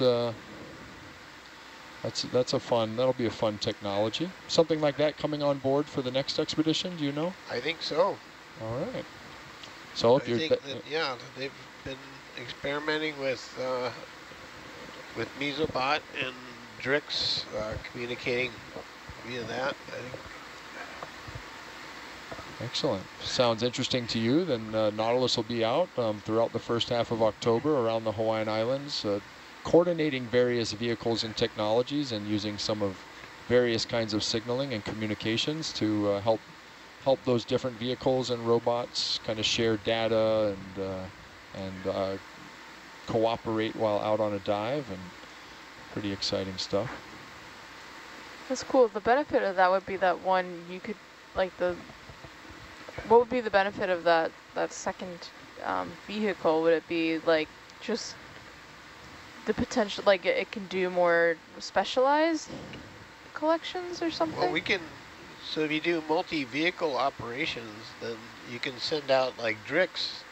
uh, that's that's a fun. That'll be a fun technology. Something like that coming on board for the next expedition. Do you know? I think so. All right. So if I you're think that, yeah, they've been experimenting with uh, with Mesobot and Drix uh, communicating via that. I think Excellent. Sounds interesting to you. Then uh, Nautilus will be out um, throughout the first half of October around the Hawaiian Islands, uh, coordinating various vehicles and technologies and using some of various kinds of signaling and communications to uh, help help those different vehicles and robots kind of share data and uh, and uh, cooperate while out on a dive and pretty exciting stuff. That's cool. The benefit of that would be that one you could like the what would be the benefit of that that second um, vehicle? Would it be like just the potential, like it, can do more specialized collections or something? Well, we can, so if you do multi-vehicle operations, then you can send out like Drix,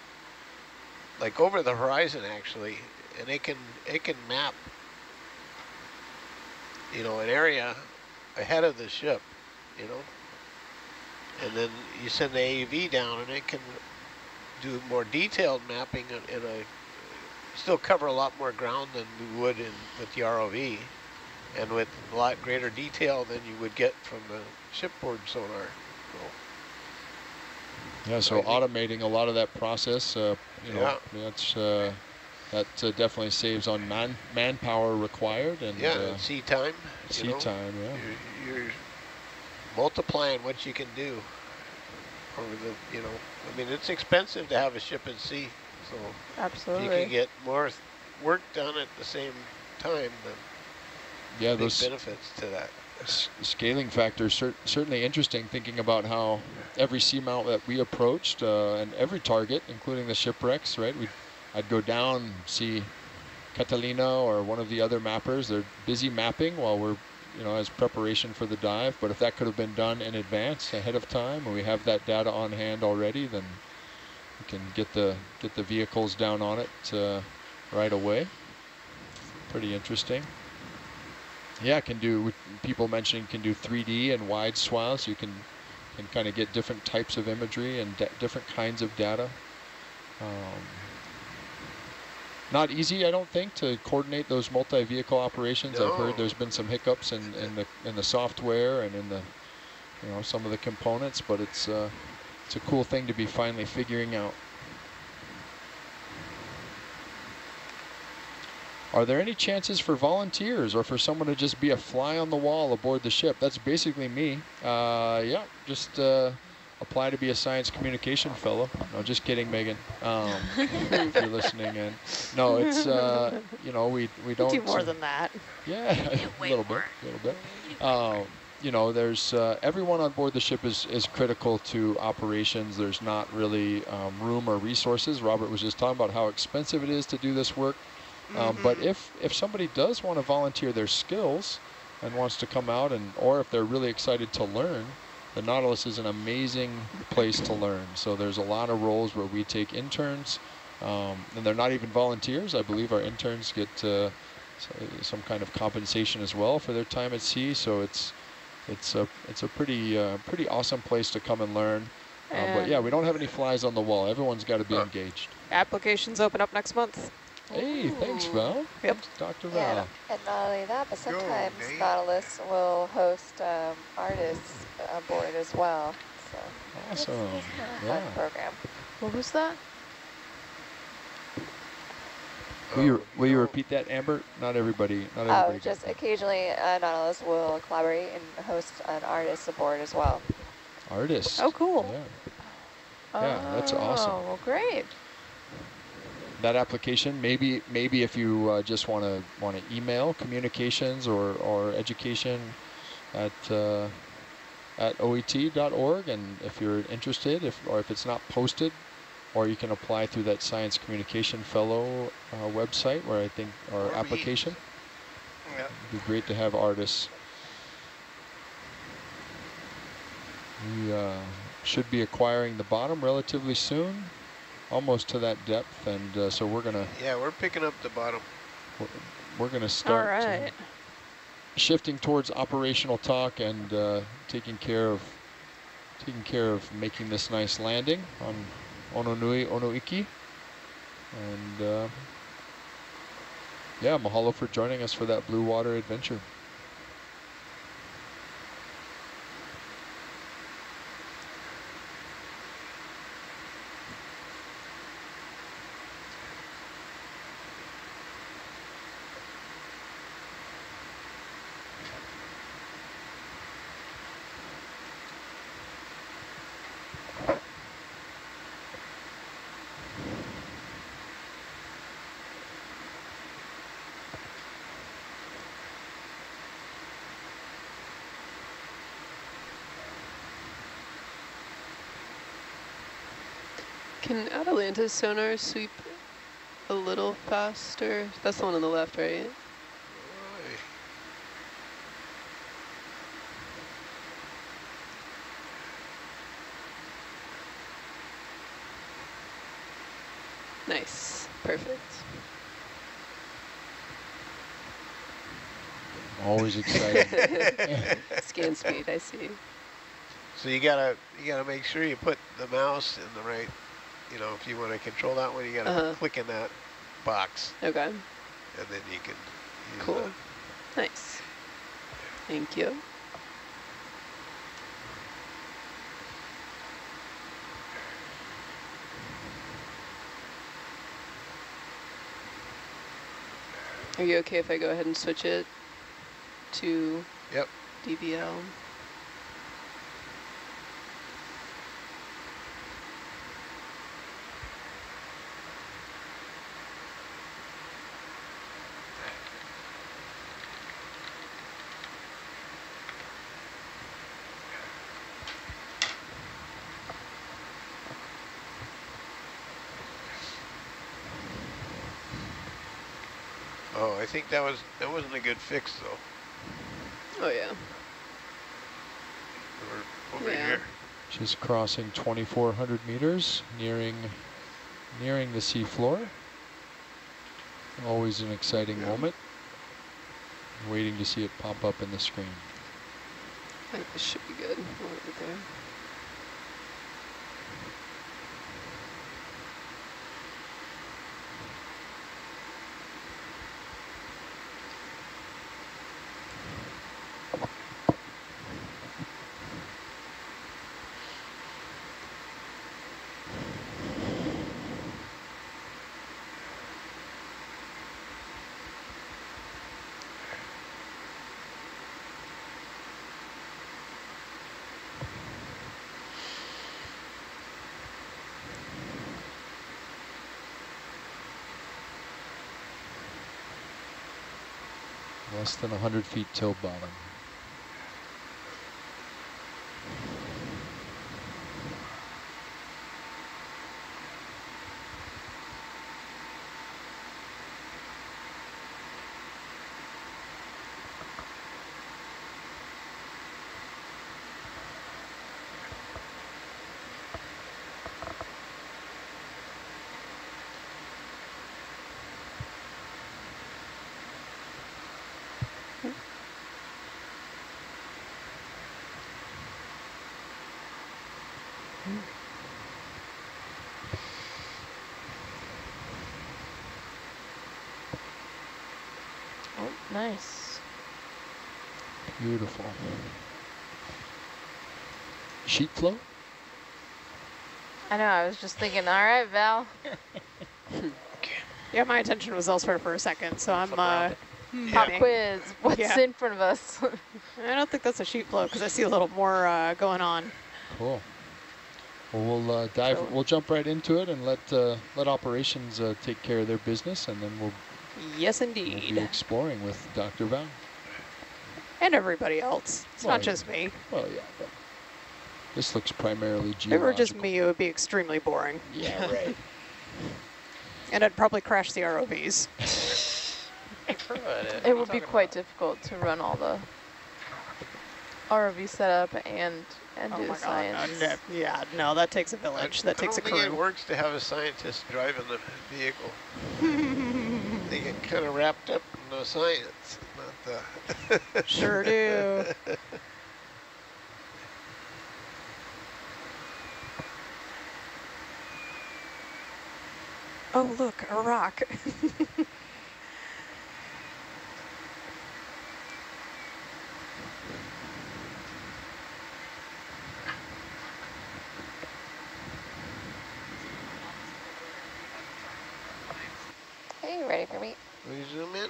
like over the horizon actually, and it can, it can map, you know, an area ahead of the ship, you know, and then you send the AUV down and it can do more detailed mapping in, in a, still cover a lot more ground than we would in with the ROV and with a lot greater detail than you would get from the shipboard sonar. So Yeah, so automating a lot of that process, uh, you know, Yeah. that's uh, that uh, definitely saves on man manpower required and yeah, uh, and sea time. you sea know, time. Yeah. You're, you're multiplying what you can do over the, you know, I mean, it's expensive to have a ship at sea. So if Absolutely. you can get more work done at the same time, then Yeah, big those benefits to that. s- scaling factors cer certainly interesting. Thinking about how every seamount that we approached uh, and every target, including the shipwrecks, right? We, I'd go down see Catalina or one of the other mappers. They're busy mapping while we're, you know, as preparation for the dive. But if that could have been done in advance, ahead of time, and we have that data on hand already, then we can get the get the vehicles down on it uh, right away. Pretty interesting. Yeah, can do. People mentioning can do 3D and wide swaths. You can can kind of get different types of imagery and different kinds of data. Um, not easy, I don't think, to coordinate those multi-vehicle operations. I've heard there's been some hiccups in, in the in the software and in the you know some of the components, but it's uh, it's a cool thing to be finally figuring out. Are there any chances for volunteers or for someone to just be a fly on the wall aboard the ship? That's basically me. Uh, yeah, just uh, apply to be a science communication fellow. No, just kidding, Megan. Um, if you're listening in. No, it's, uh, you know, we, we don't. do more uh, than that. yeah, a little bit, a little bit. Uh, you know, there's uh, everyone on board the ship is, is critical to operations. There's not really um, room or resources. Robert was just talking about how expensive it is to do this work. Um, But if, if somebody does want to volunteer their skills and wants to come out, and or if they're really excited to learn, the Nautilus is an amazing place to learn. So there's a lot of roles where we take interns, um, and they're not even volunteers. I believe our interns get uh, some kind of compensation as well for their time at sea. So it's it's a it's a pretty uh, pretty awesome place to come and learn. Um, but yeah, we don't have any flies on the wall. Everyone's got to be engaged. Applications open up next month. Hey, thanks, Val. Yep. Dr. Yeah, and not only that, but sometimes Nate. Nautilus will host um, artists aboard as well. So Awesome. it's kind of Yeah. fun program. What was that? Will you will you repeat that, Amber? Not everybody. Not Oh, everybody. got just that. occasionally uh, Nautilus will collaborate and host an artist aboard as well. artists. Oh, cool. Yeah. Yeah, that's awesome. Oh, well, great. that application. Maybe maybe if you uh, just want to want to email communications or or education at uh, at oet.org, and if you're interested, if or if it's not posted, or you can apply through that Science Communication Fellow uh, website, where I think or Or application. Yeah. It'd be great to have artists. We uh, should be acquiring the bottom relatively soon, almost to that depth, and uh, so we're gonna Yeah, we're picking up the bottom. we're going to start uh, right. shifting towards operational talk and uh, taking care of taking care of making this nice landing on Ononui Onoiki. And uh, yeah, mahalo for joining us for that blue water adventure. Can Atalanta's sonar sweep a little faster? That's the one on the left, right? Aye. Nice. Perfect. Always exciting. Scan speed, I see. So you gotta you gotta make sure you put the mouse in the right. You know, if you want to control that one, you gotta Uh-huh. click in that box, Okay. and then you can. Use Cool. that. Nice. Thank you. Are you okay if I go ahead and switch it to Yep. DVL? Oh, I think that was that wasn't a good fix though. Oh yeah. We're over Yeah. here. Just crossing 2,400 meters, nearing nearing the seafloor. Always an exciting Yeah. moment. Waiting to see it pop up in the screen. I think this should be good. Over there. Less than 100 feet till bottom. Oh, nice. Beautiful. Sheet flow? I know, I was just thinking, all right, Val. Yeah, my attention was elsewhere for a second, so I'm uh, Pop Yeah. quiz. What's Yeah. in front of us? I don't think that's a sheet flow because I see a little more uh, going on. Cool. Well, we'll uh, dive. So- we'll jump right into it and let uh, let operations uh, take care of their business, and then we'll, Yes, we'll be exploring with Dr. Val. And everybody else. It's Well, not just me. Well, yeah, but this looks primarily geological. If it were just me, it would be extremely boring. Yeah, right. And I'd probably crash the ROVs. it would be quite difficult to run all the ROV setup and and oh do the science. no, no, yeah, no, that takes a village. that I takes a don't think it works to have a scientist driving the vehicle. they get kind of wrapped up in the science, not Sure do. Oh, look, a rock. Hey, you ready for me? we zoom in.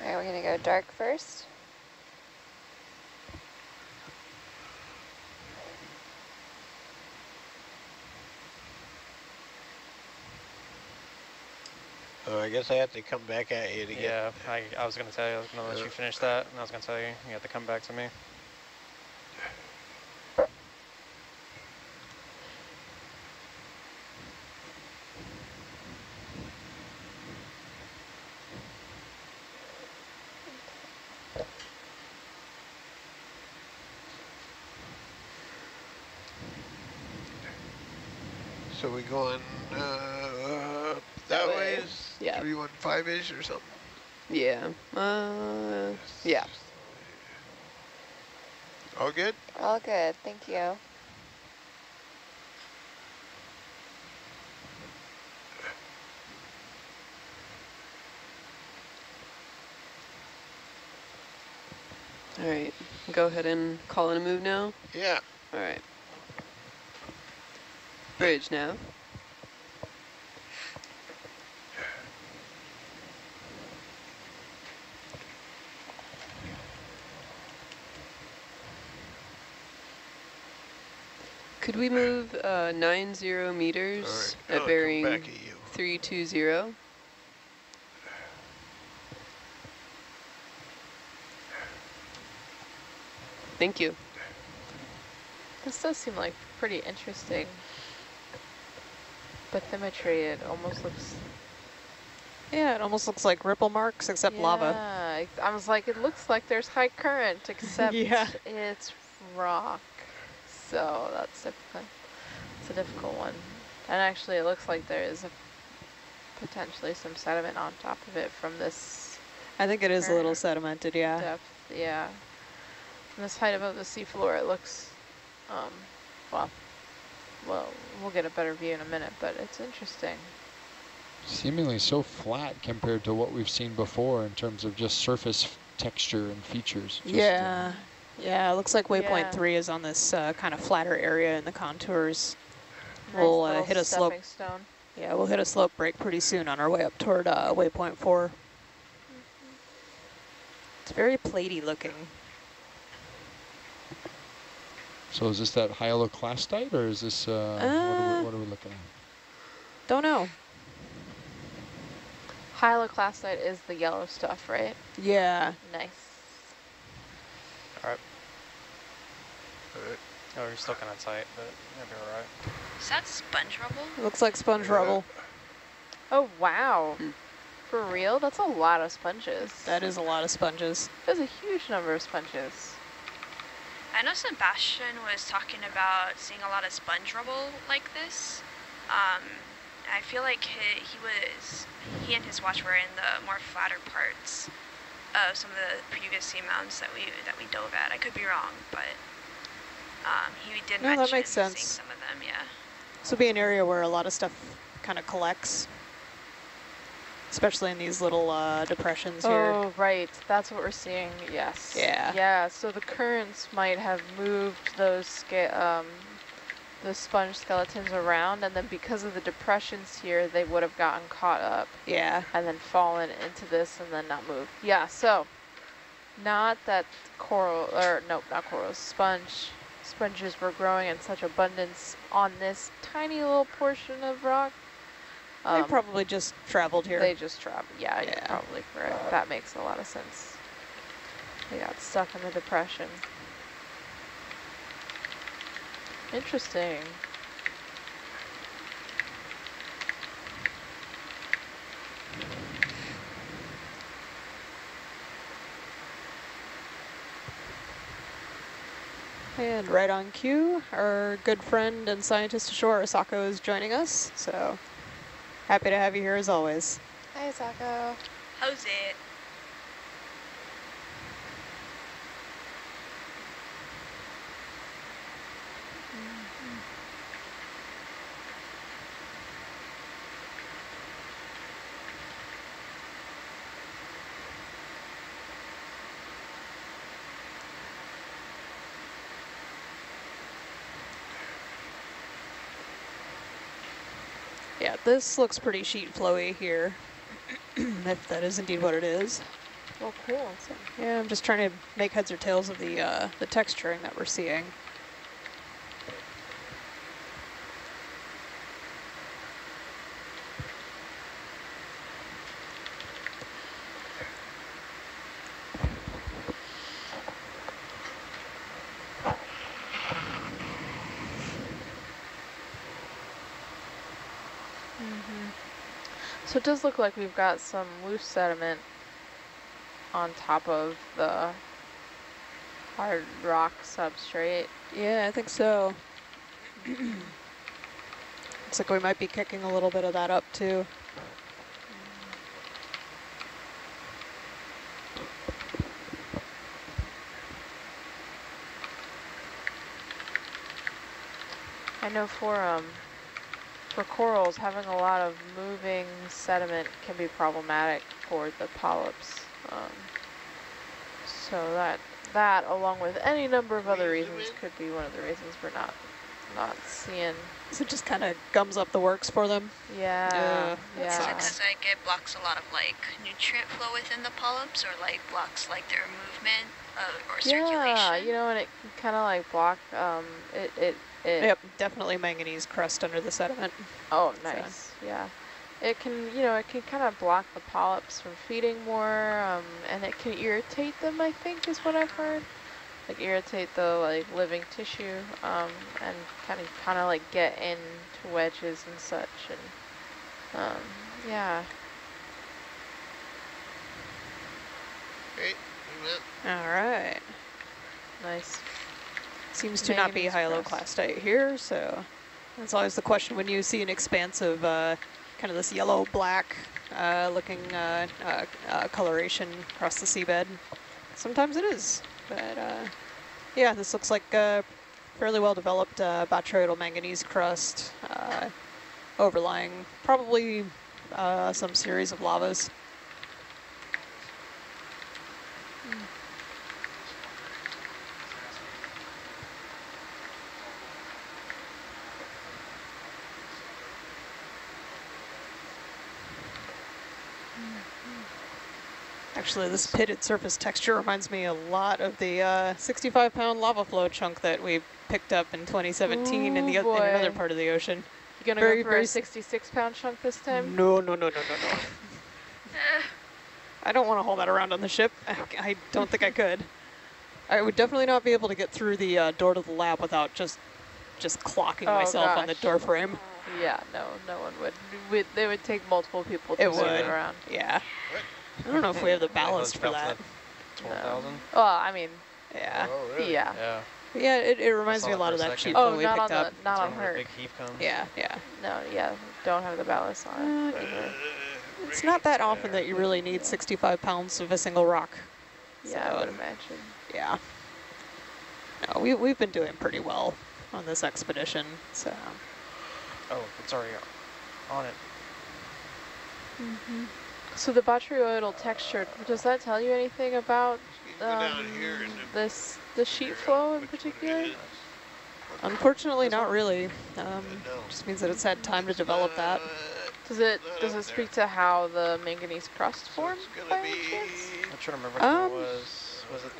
All right, we're gonna go dark first. Oh, I guess I have to come back at you to get. Yeah, I, I was going to tell you, I was going to let Yeah. you uh, finish that, and I was going to tell you, you have to come back to me. So we going uh, that That way way. is Yeah. 315-ish or something? Yeah. Uh, yeah. All good? All good, thank you. All right. Go ahead and call in a move now. Yeah. All right. Bridge now. Could we move uh, 90 meters All right. at I'll bearing at 320? Thank you. This does seem like pretty interesting bathymetry. It almost looks yeah, it almost looks like ripple marks except lava. Yeah, I was like, it looks like there's high current, except Yeah. it's rock. So that's a, it's a difficult one. And actually, it looks like there is a, potentially some sediment on top of it from this I think it is a little sedimented, yeah. depth. Yeah. From this height above the seafloor, it looks, um, well, well, we'll get a better view in a minute, but it's interesting. Seemingly so flat compared to what we've seen before in terms of just surface texture and features. Just, uh, yeah. Yeah, it looks like waypoint Yeah. three is on this uh, kind of flatter area in the contours. Nice We'll uh, hit a slope. stone. Yeah, we'll hit a slope break pretty soon on our way up toward uh, waypoint four. It's very platey looking. So is this that hyaloclastite or is this, uh, what, are Uh, we, what are we looking at? Don't know. Hyaloclastite is the yellow stuff, right? Yeah. Nice. All right. All right. Oh, you're still kind of tight, but you'll be all right. Is that sponge rubble? It looks like sponge Yeah. rubble. Oh, wow. Hmm. For real? That's a lot of sponges. That is a lot of sponges. There's a huge number of sponges. I know Sebastian was talking about seeing a lot of sponge rubble like this. Um, I feel like he, he was, he and his watch were in the more flatter parts of some of the previous seamounts that we that we dove at. I could be wrong, but um, he did No, that mention makes seeing some of them. Yeah. This would be an area where a lot of stuff kind of collects, especially in these little uh, depressions here. Oh, right. That's what we're seeing. Yes. Yeah. Yeah. So the currents might have moved those um, the sponge skeletons around, and then because of the depressions here, they would have gotten caught up Yeah. and then fallen into this and then not moved. Yeah. So not that coral or nope, not corals. Sponge sponges were growing in such abundance on this tiny little portion of rock. Um, they probably just traveled here. They just traveled. Yeah, yeah, probably correct. That makes a lot of sense. They got stuck in the depression. Interesting. And right on cue, our good friend and scientist ashore, Asako, is joining us. So happy to have you here as always. Hi, Zako. How's it? Yeah, this looks pretty sheet flowy here, if that is indeed what it is. Oh, cool. Yeah, I'm just trying to make heads or tails of the uh, the texturing that we're seeing. Does look like we've got some loose sediment on top of the hard rock substrate. Yeah, I think so. Looks like we might be kicking a little bit of that up too. I know for um for corals, having a lot of moving sediment can be problematic for the polyps. Um, so that that, along with any number of other reasons, could be one of the reasons we're not not seeing. So it just kind of gums up the works for them. Yeah, Yeah, yeah. Is it because like it blocks a lot of like nutrient flow within the polyps, or like blocks like their movement uh, or circulation? Yeah, you know, and it kind of like block. Um, it it it. Yep, definitely manganese crust under the sediment. Oh, So- nice. Yeah. It can, you know, it can kind of block the polyps from feeding more, um, and it can irritate them, I think is what I've heard. Like irritate the like living tissue, um, and kind of kind of like get into wedges and such, and um, yeah. Great. We went. All right. Nice. Seems to not be Manganese hyaloclastite here, so that's always the question when you see an expanse of uh, kind of this yellow-black uh, looking uh, uh, uh, coloration across the seabed. Sometimes it is, but uh, yeah, this looks like a fairly well-developed uh, botryoidal manganese crust uh, overlying probably uh, some series of lavas. Actually, this pitted surface texture reminds me a lot of the 65-pound lava flow chunk that we picked up in 2017 in, the, Ooh, in another part of the ocean. You gonna Very, go for very a s- 66 pound chunk this time? No, no, no, no, no, no. I don't want to haul that around on the ship. I, I don't think I could. I would definitely not be able to get through the uh, door to the lab without just just clocking Oh, myself on the gosh. door frame. Yeah, no, no one would. would they would take multiple people to It move would. it around. Yeah. I don't know if we have the ballast for that. Twelve thousand. Well, I mean, Yeah. Oh, really? yeah. Yeah. Yeah, it, it reminds me a lot of that second. sheet Oh, we not on the up. not on her. Big heave comes. Yeah, yeah. No, yeah, don't have the ballast on it. Uh. It's not that often that you really need 65 pounds of a single rock. Yeah, I would imagine. Yeah. No, we, we've been doing pretty well on this expedition, so. Oh, it's already on it. So the botryoidal texture, does that tell you anything about You can go down um, here and then this the sheet flow in which one it particular? Unfortunately, not really. Um, just means that it's had time to develop that. Does it does it speak to how the manganese crust So formed it's by any chance? I'm trying to remember Um, what it was. Was it?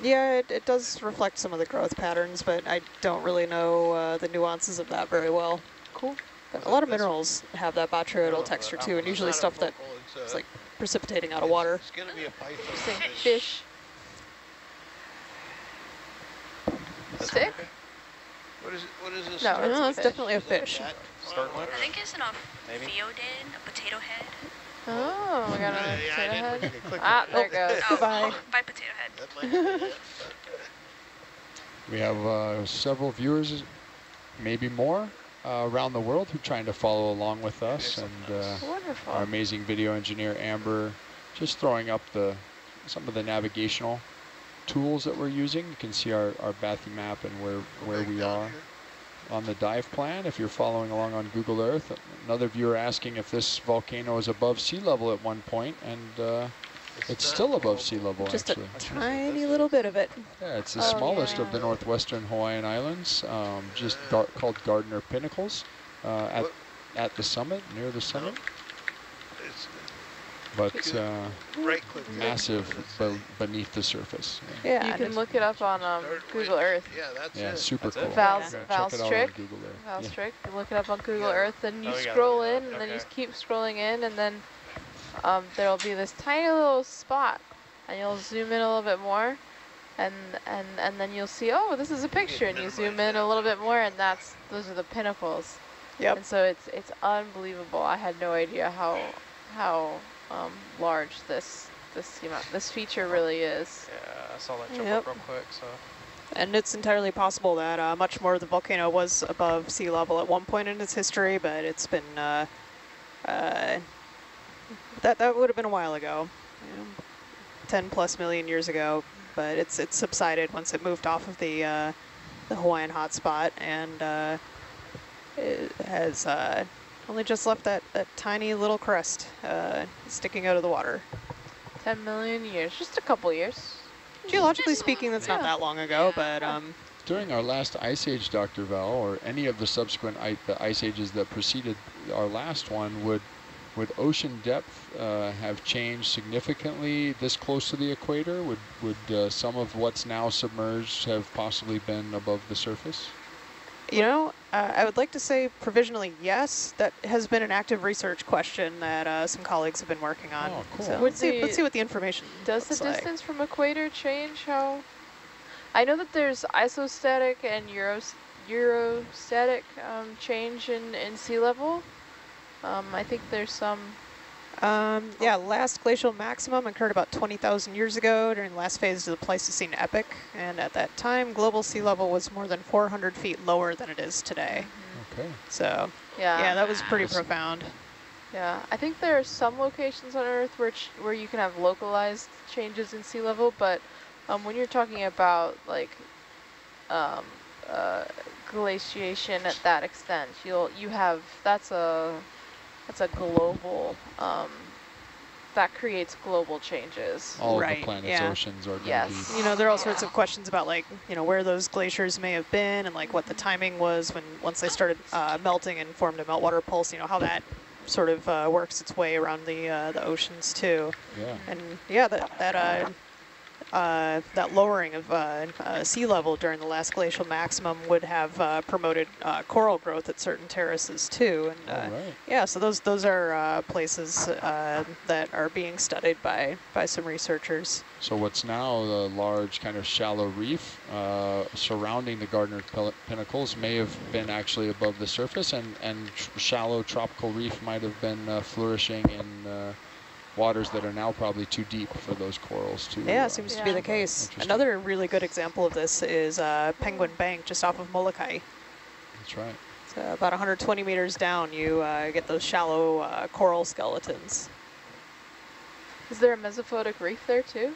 Yeah, it, it does reflect some of the growth patterns, but I don't really know uh, the nuances of that very well. Cool. But a lot of minerals have that No, botryoidal texture too, and usually stuff that focal, it's, is uh, like precipitating out of water. It's gonna be a python fish. Fish. this Stick? What is it? What is this? No, it's No, it's fish. definitely a fish. Start I think it's an Maybe. ophiodin, a potato head. Oh, we got Uh, a yeah, potato didn't head. look at- click Ah, there it. it goes. Oh, Goodbye. by potato head. That might be it. We have uh, several viewers, maybe more, uh, around the world who are trying to follow along with us. And uh, our amazing video engineer, Amber, just throwing up the some of the navigational tools that we're using. You can see our, our bathy map and where, where we are here. on the dive plan. If you're following along on Google Earth, another viewer asking if this volcano is above sea level at one point, and uh, it's still above sea level Just a tiny little bit of it. Yeah, it's the Oh, smallest of the northwestern Hawaiian Islands, um, just gar called Gardner Pinnacles, uh, at at the summit, near the summit. But uh, right massive be beneath the surface. Yeah. you can look it up on um, Google Earth. Yeah, that's Yeah, it. super That's it? cool. Val's- Yeah, Val's check trick. Google Earth. Val's Yeah. trick. You look it up on Google Yeah. Earth, and you Oh, you got it, scroll yeah, in, and then you keep scrolling in, and then um, there'll be this tiny little spot, and you'll zoom in a little bit more, and and and then you'll see, oh, this is a picture, and you zoom in a little bit more, and that's those are the pinnacles. Yep. And so it's it's unbelievable. I had no idea how how um, large this this amount, this feature really is. Yeah, I saw that jump Yep. up real quick, so. And it's entirely possible that uh, much more of the volcano was above sea level at one point in its history, but it's been uh, uh, that that would have been a while ago, you know, 10 plus million years ago. But it's it's subsided once it moved off of the uh, the Hawaiian hotspot and uh, it has uh, only just left that, that tiny little crest uh, sticking out of the water. 10 million years, just a couple years. Geologically speaking, that's not that long ago, Yeah. but um, During our last ice age, Dr. Val, or any of the subsequent I the ice ages that preceded our last one, would would ocean depth uh, have changed significantly this close to the equator? Would would uh, some of what's now submerged have possibly been above the surface? You know, uh, I would like to say provisionally yes. That has been an active research question that uh, some colleagues have been working on. Oh, cool. So Would let's see, let's see what the information Does the looks like. distance from equator change how? I know that there's isostatic and euros eustatic um, change in, in sea level. Um, I think there's some. Um, yeah, last glacial maximum occurred about 20,000 years ago during the last phase of the Pleistocene epoch. And at that time, global sea level was more than 400 feet lower than it is today. Okay. So Yeah. yeah, that was pretty Yes. profound. Yeah, I think there are some locations on Earth where where you can have localized changes in sea level, but um, when you're talking about like um, uh, glaciation at that extent, you'll you have that's a that's a global um, that creates global changes. All of Right, the planet's yeah. oceans are Yes. be You know, there are all sorts of questions about like, you know, where those glaciers may have been and like what the timing was when once they started uh, melting and formed a meltwater pulse, you know, how that sort of uh, works its way around the uh, the oceans too. yeah. And yeah, that that uh, that lowering of uh, uh, sea level during the last glacial maximum would have uh, promoted uh, coral growth at certain terraces too. And uh, right. yeah, so those those are uh, places uh, that are being studied by by some researchers. So what's now the large kind of shallow reef uh, surrounding the Gardner Pinnacles may have been actually above the surface, and and tr- shallow tropical reef might have been uh, flourishing in uh, waters that are now probably too deep for those corals to. Yeah, uh, seems to Yeah. be the case. Another really good example of this is uh, Penguin Bank, just off of Molokai. That's right. So about 120 meters down, you uh, get those shallow uh, coral skeletons. Is there a mesophotic reef there too?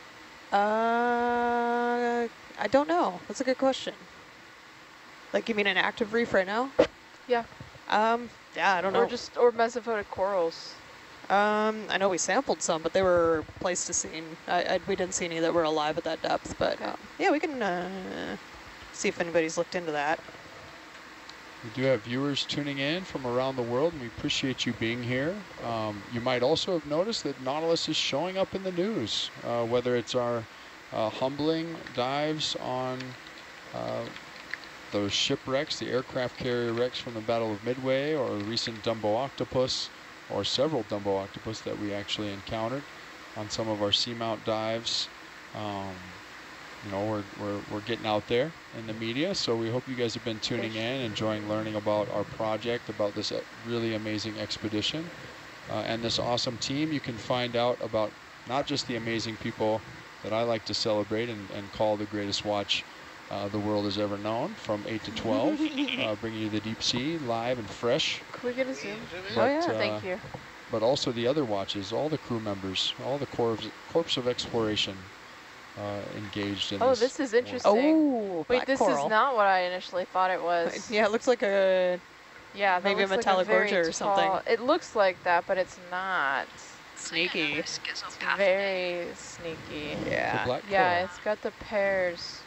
Uh, I don't know. That's a good question. Like, you mean an active reef right now? Yeah. Um, yeah, I don't know. Or just or mesophotic corals? Um, I know we sampled some, but they were Pleistocene. I, I, we didn't see any that were alive at that depth, but Okay. um, yeah, we can uh, see if anybody's looked into that. We do have viewers tuning in from around the world, and we appreciate you being here. Um, you might also have noticed that Nautilus is showing up in the news, uh, whether it's our uh, humbling dives on uh, those shipwrecks, the aircraft carrier wrecks from the Battle of Midway, or the recent Dumbo octopus, or several Dumbo octopus that we actually encountered on some of our seamount dives. Um, you know, we're, we're, we're getting out there in the media, so we hope you guys have been tuning in, enjoying learning about our project, about this uh, really amazing expedition, uh, and this awesome team. You can find out about not just the amazing people that I like to celebrate and, and call the greatest watch uh, the world has ever known from 8 to 12, uh, bringing you the deep sea live and fresh. Can we get a zoom? Zoom? But, oh yeah, uh, thank you. But also the other watches, all the crew members, all the corps, corps of exploration uh, engaged in Oh, this. this is interesting. Oh, Wait, this coral. is not what I initially thought it was. Yeah, it looks like a Yeah, that Maybe a metallic like a very or something. tall- It looks like that, but it's not. sneaky. It's very sneaky. Yeah. Yeah, it's got the pairs.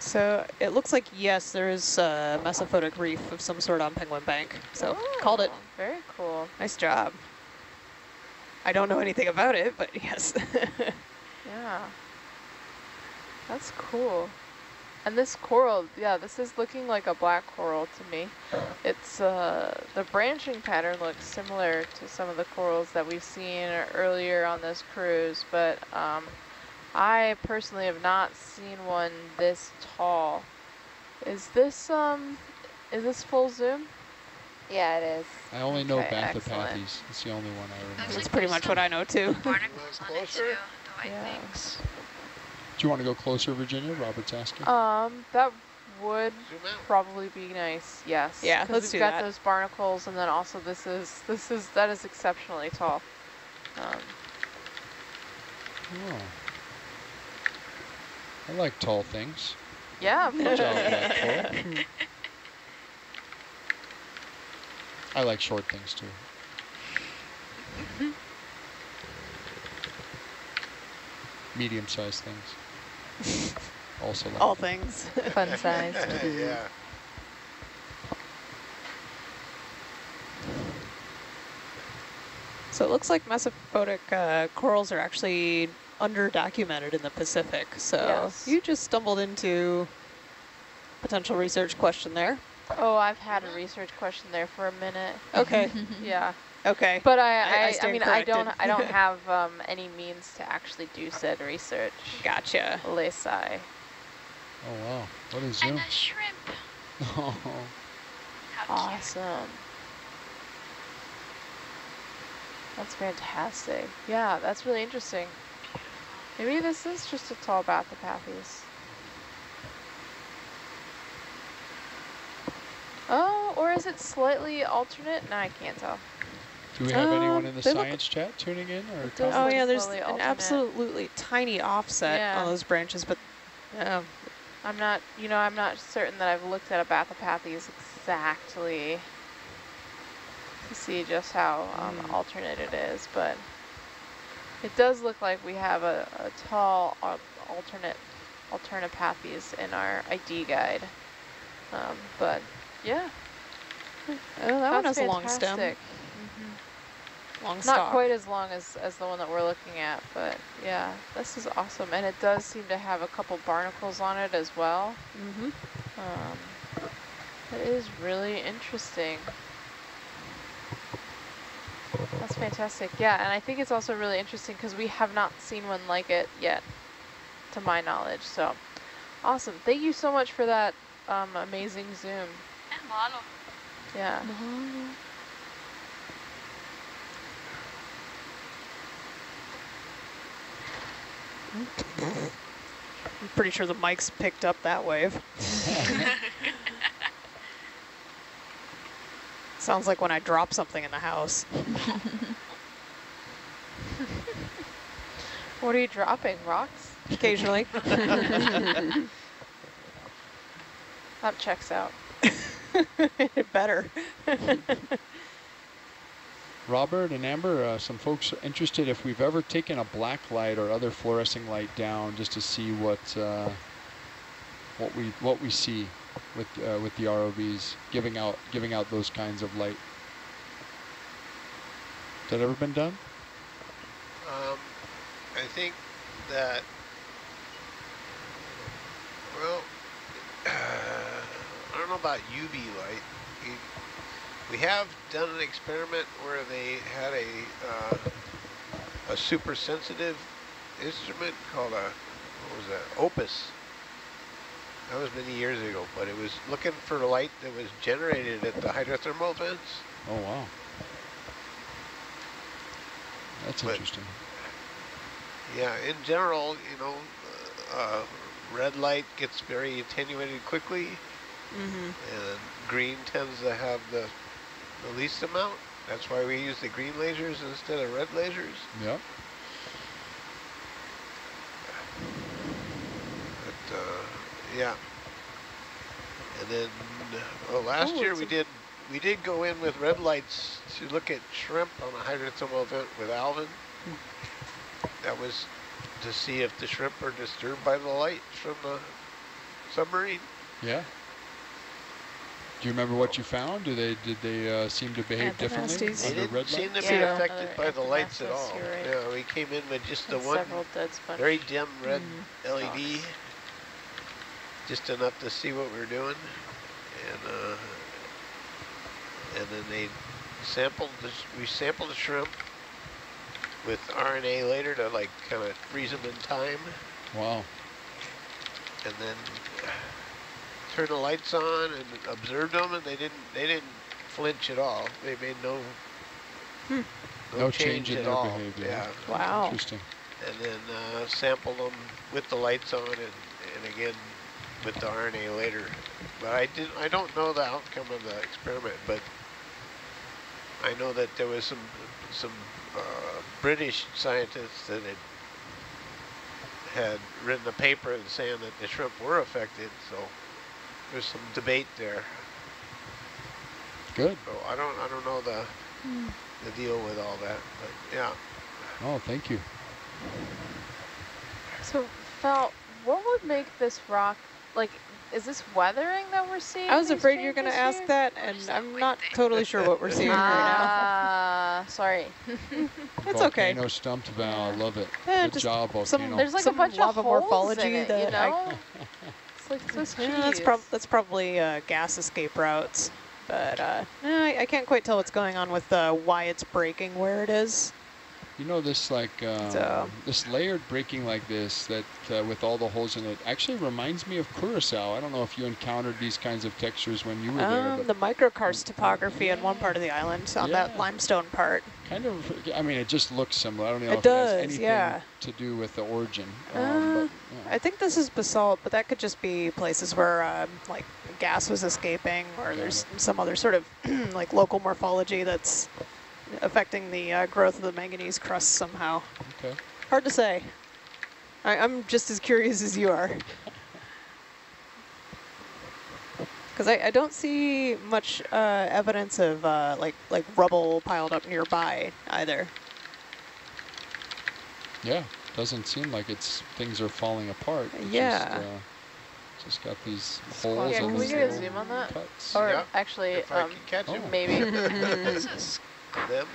So it looks like yes, there is a mesophotic reef of some sort on Penguin Bank. So called it. Oh, Very cool. Nice job. I don't know anything about it, but yes. Yeah. That's cool. And this coral, yeah, this is looking like a black coral to me. It's, uh, the branching pattern looks similar to some of the corals that we've seen earlier on this cruise, but um, I personally have not seen one this tall. Is this, um, is this full zoom? Yeah, it is. I only know Okay, excellent. Bathypathes. It's the only one I remember. Looks That's like pretty much what I know too. Barnacles on it too, the white Yeah. things. Do you want to go closer, Virginia? Robert's asking. Um, that would probably be nice, yes. Yeah, 'cause let's we've do got that. those barnacles, and then also this is this is that is exceptionally tall. Um, Oh. I like tall things. yeah, Good job, Black Coral. I like short things too. Medium-sized things. Also like All them. things. fun size. yeah. So it looks like mesophotic uh, corals are actually under-documented in the Pacific. So Yes. you just stumbled into potential research question there. Oh, I've had a research question there for a minute. Okay. Yeah, okay. but I- I I I, I, stand mean I don't. I don't have um, any means to actually do said research. Gotcha. Lesai. Oh wow, what is you? And zoom? a shrimp. Oh, How cute. Awesome. That's fantastic. Yeah, that's really interesting. Maybe this is just a tall Bathypathes. Oh, or is it slightly alternate? No, I can't tell. Do we have anyone Um, in the they look- science chat tuning in or? Oh yeah, there's an alternate. absolutely tiny offset Yeah. on those branches, but um, I'm not, you know, I'm not certain that I've looked at a Bathypathes exactly to see just how um, Mm. alternate it is, but it does look like we have a, a tall alternate Alternatipathes in our ID guide. Um, but yeah, oh, that one has a long stem, fantastic. long Not quite as long as, as the one that we're looking at, but yeah, this is awesome. And it does seem to have a couple barnacles on it as well. Mm-hmm. Um, it is really interesting. That's fantastic. Yeah, and I think it's also really interesting because we have not seen one like it yet, to my knowledge. So, awesome. Thank you so much for that um, amazing zoom. And Malo. Yeah. I'm pretty sure the mics picked up that wave. Sounds like when I drop something in the house. What are you dropping? Rocks? Occasionally. That checks out. better. Robert and Amber, uh, some folks are interested if we've ever taken a black light or other fluorescing light down just to see what uh, what we what we see with uh, with the ROVs giving out giving out those kinds of light. Has that ever been done? Um, I think that, well, I don't know about UV light. We, we have done an experiment where they had a uh, a super sensitive instrument called a what was that Opus. That was many years ago, but it was looking for light that was generated at the hydrothermal vents. Oh wow, that's But- interesting. Yeah, in general, you know, uh, red light gets very attenuated quickly, Mm-hmm. and green tends to have the, the least amount. That's why we use the green lasers instead of red lasers. Yeah. But uh, yeah. And then oh, last Oh, year we did we did go in with red lights to look at shrimp on a hydrothermal event with Alvin. That was to see if the shrimp are disturbed by the light from the submarine. Yeah. Do you remember what you found? Do they did they uh, seem to behave differently Anthomastus. They under didn't red seem light? to be Yeah. affected Other by the lights at anthomastus, all. you're. Yeah, we came in with just the one dead very dim red Mm, LED, stalks. Just enough to see what we are doing, and uh, and then they sampled the sh- we sampled the shrimp with RNAlater to like kind of freeze them in time, Wow. and then turned the lights on and observed them, and they didn't they didn't flinch at all. They made no Hmm. No change in at their all. behavior. Yeah, Wow. Interesting. and then uh, sample them with the lights on and, and again with the RNAlater. But I didn't. I don't know the outcome of the experiment, but I know that there was some some uh, British scientists that had had written a paper saying that the shrimp were affected. So there's some debate there. Good. So I don't. I don't know the the deal with all that, but yeah. Oh, thank you. So, Fel, what would make this rock, like, is this weathering that we're seeing? I was afraid you're going to ask here? that, and I'm not totally sure what we're seeing right now. Ah, sorry. It's okay. Volcano stumped Val. I love it. Yeah, Good just job, some- There's like Some a bunch lava of holes morphology in it, that you I- know? it's like Swiss now. Yeah, that's, prob that's probably uh, gas escape routes, but uh, I, I can't quite tell what's going on with uh, why it's breaking where it is. You know this like um, So- this layered breaking like this that uh, with all the holes in it actually reminds me of Curacao. I don't know if you encountered these kinds of textures when you were there, Um, but the microkarst topography in one part of the island on that limestone part. kind of. I mean, it just looks similar. I don't know It if it does, has anything yeah. to do with the origin. Um, Uh, but, yeah. I think this is basalt, but that could just be places where um, like gas was escaping or there's some other sort of like local morphology that's affecting the uh, growth of the manganese crust somehow. Okay. Hard to say. I, I'm just as curious as you are. Because I, I don't see much uh, evidence of uh, like like rubble piled up nearby either. Yeah, doesn't seem like it's things are falling apart. It's Yeah. Just, uh, just got these Yeah, can we get a zoom on that? cuts. Or Yeah, actually, if I um, can catch oh. maybe. This is them.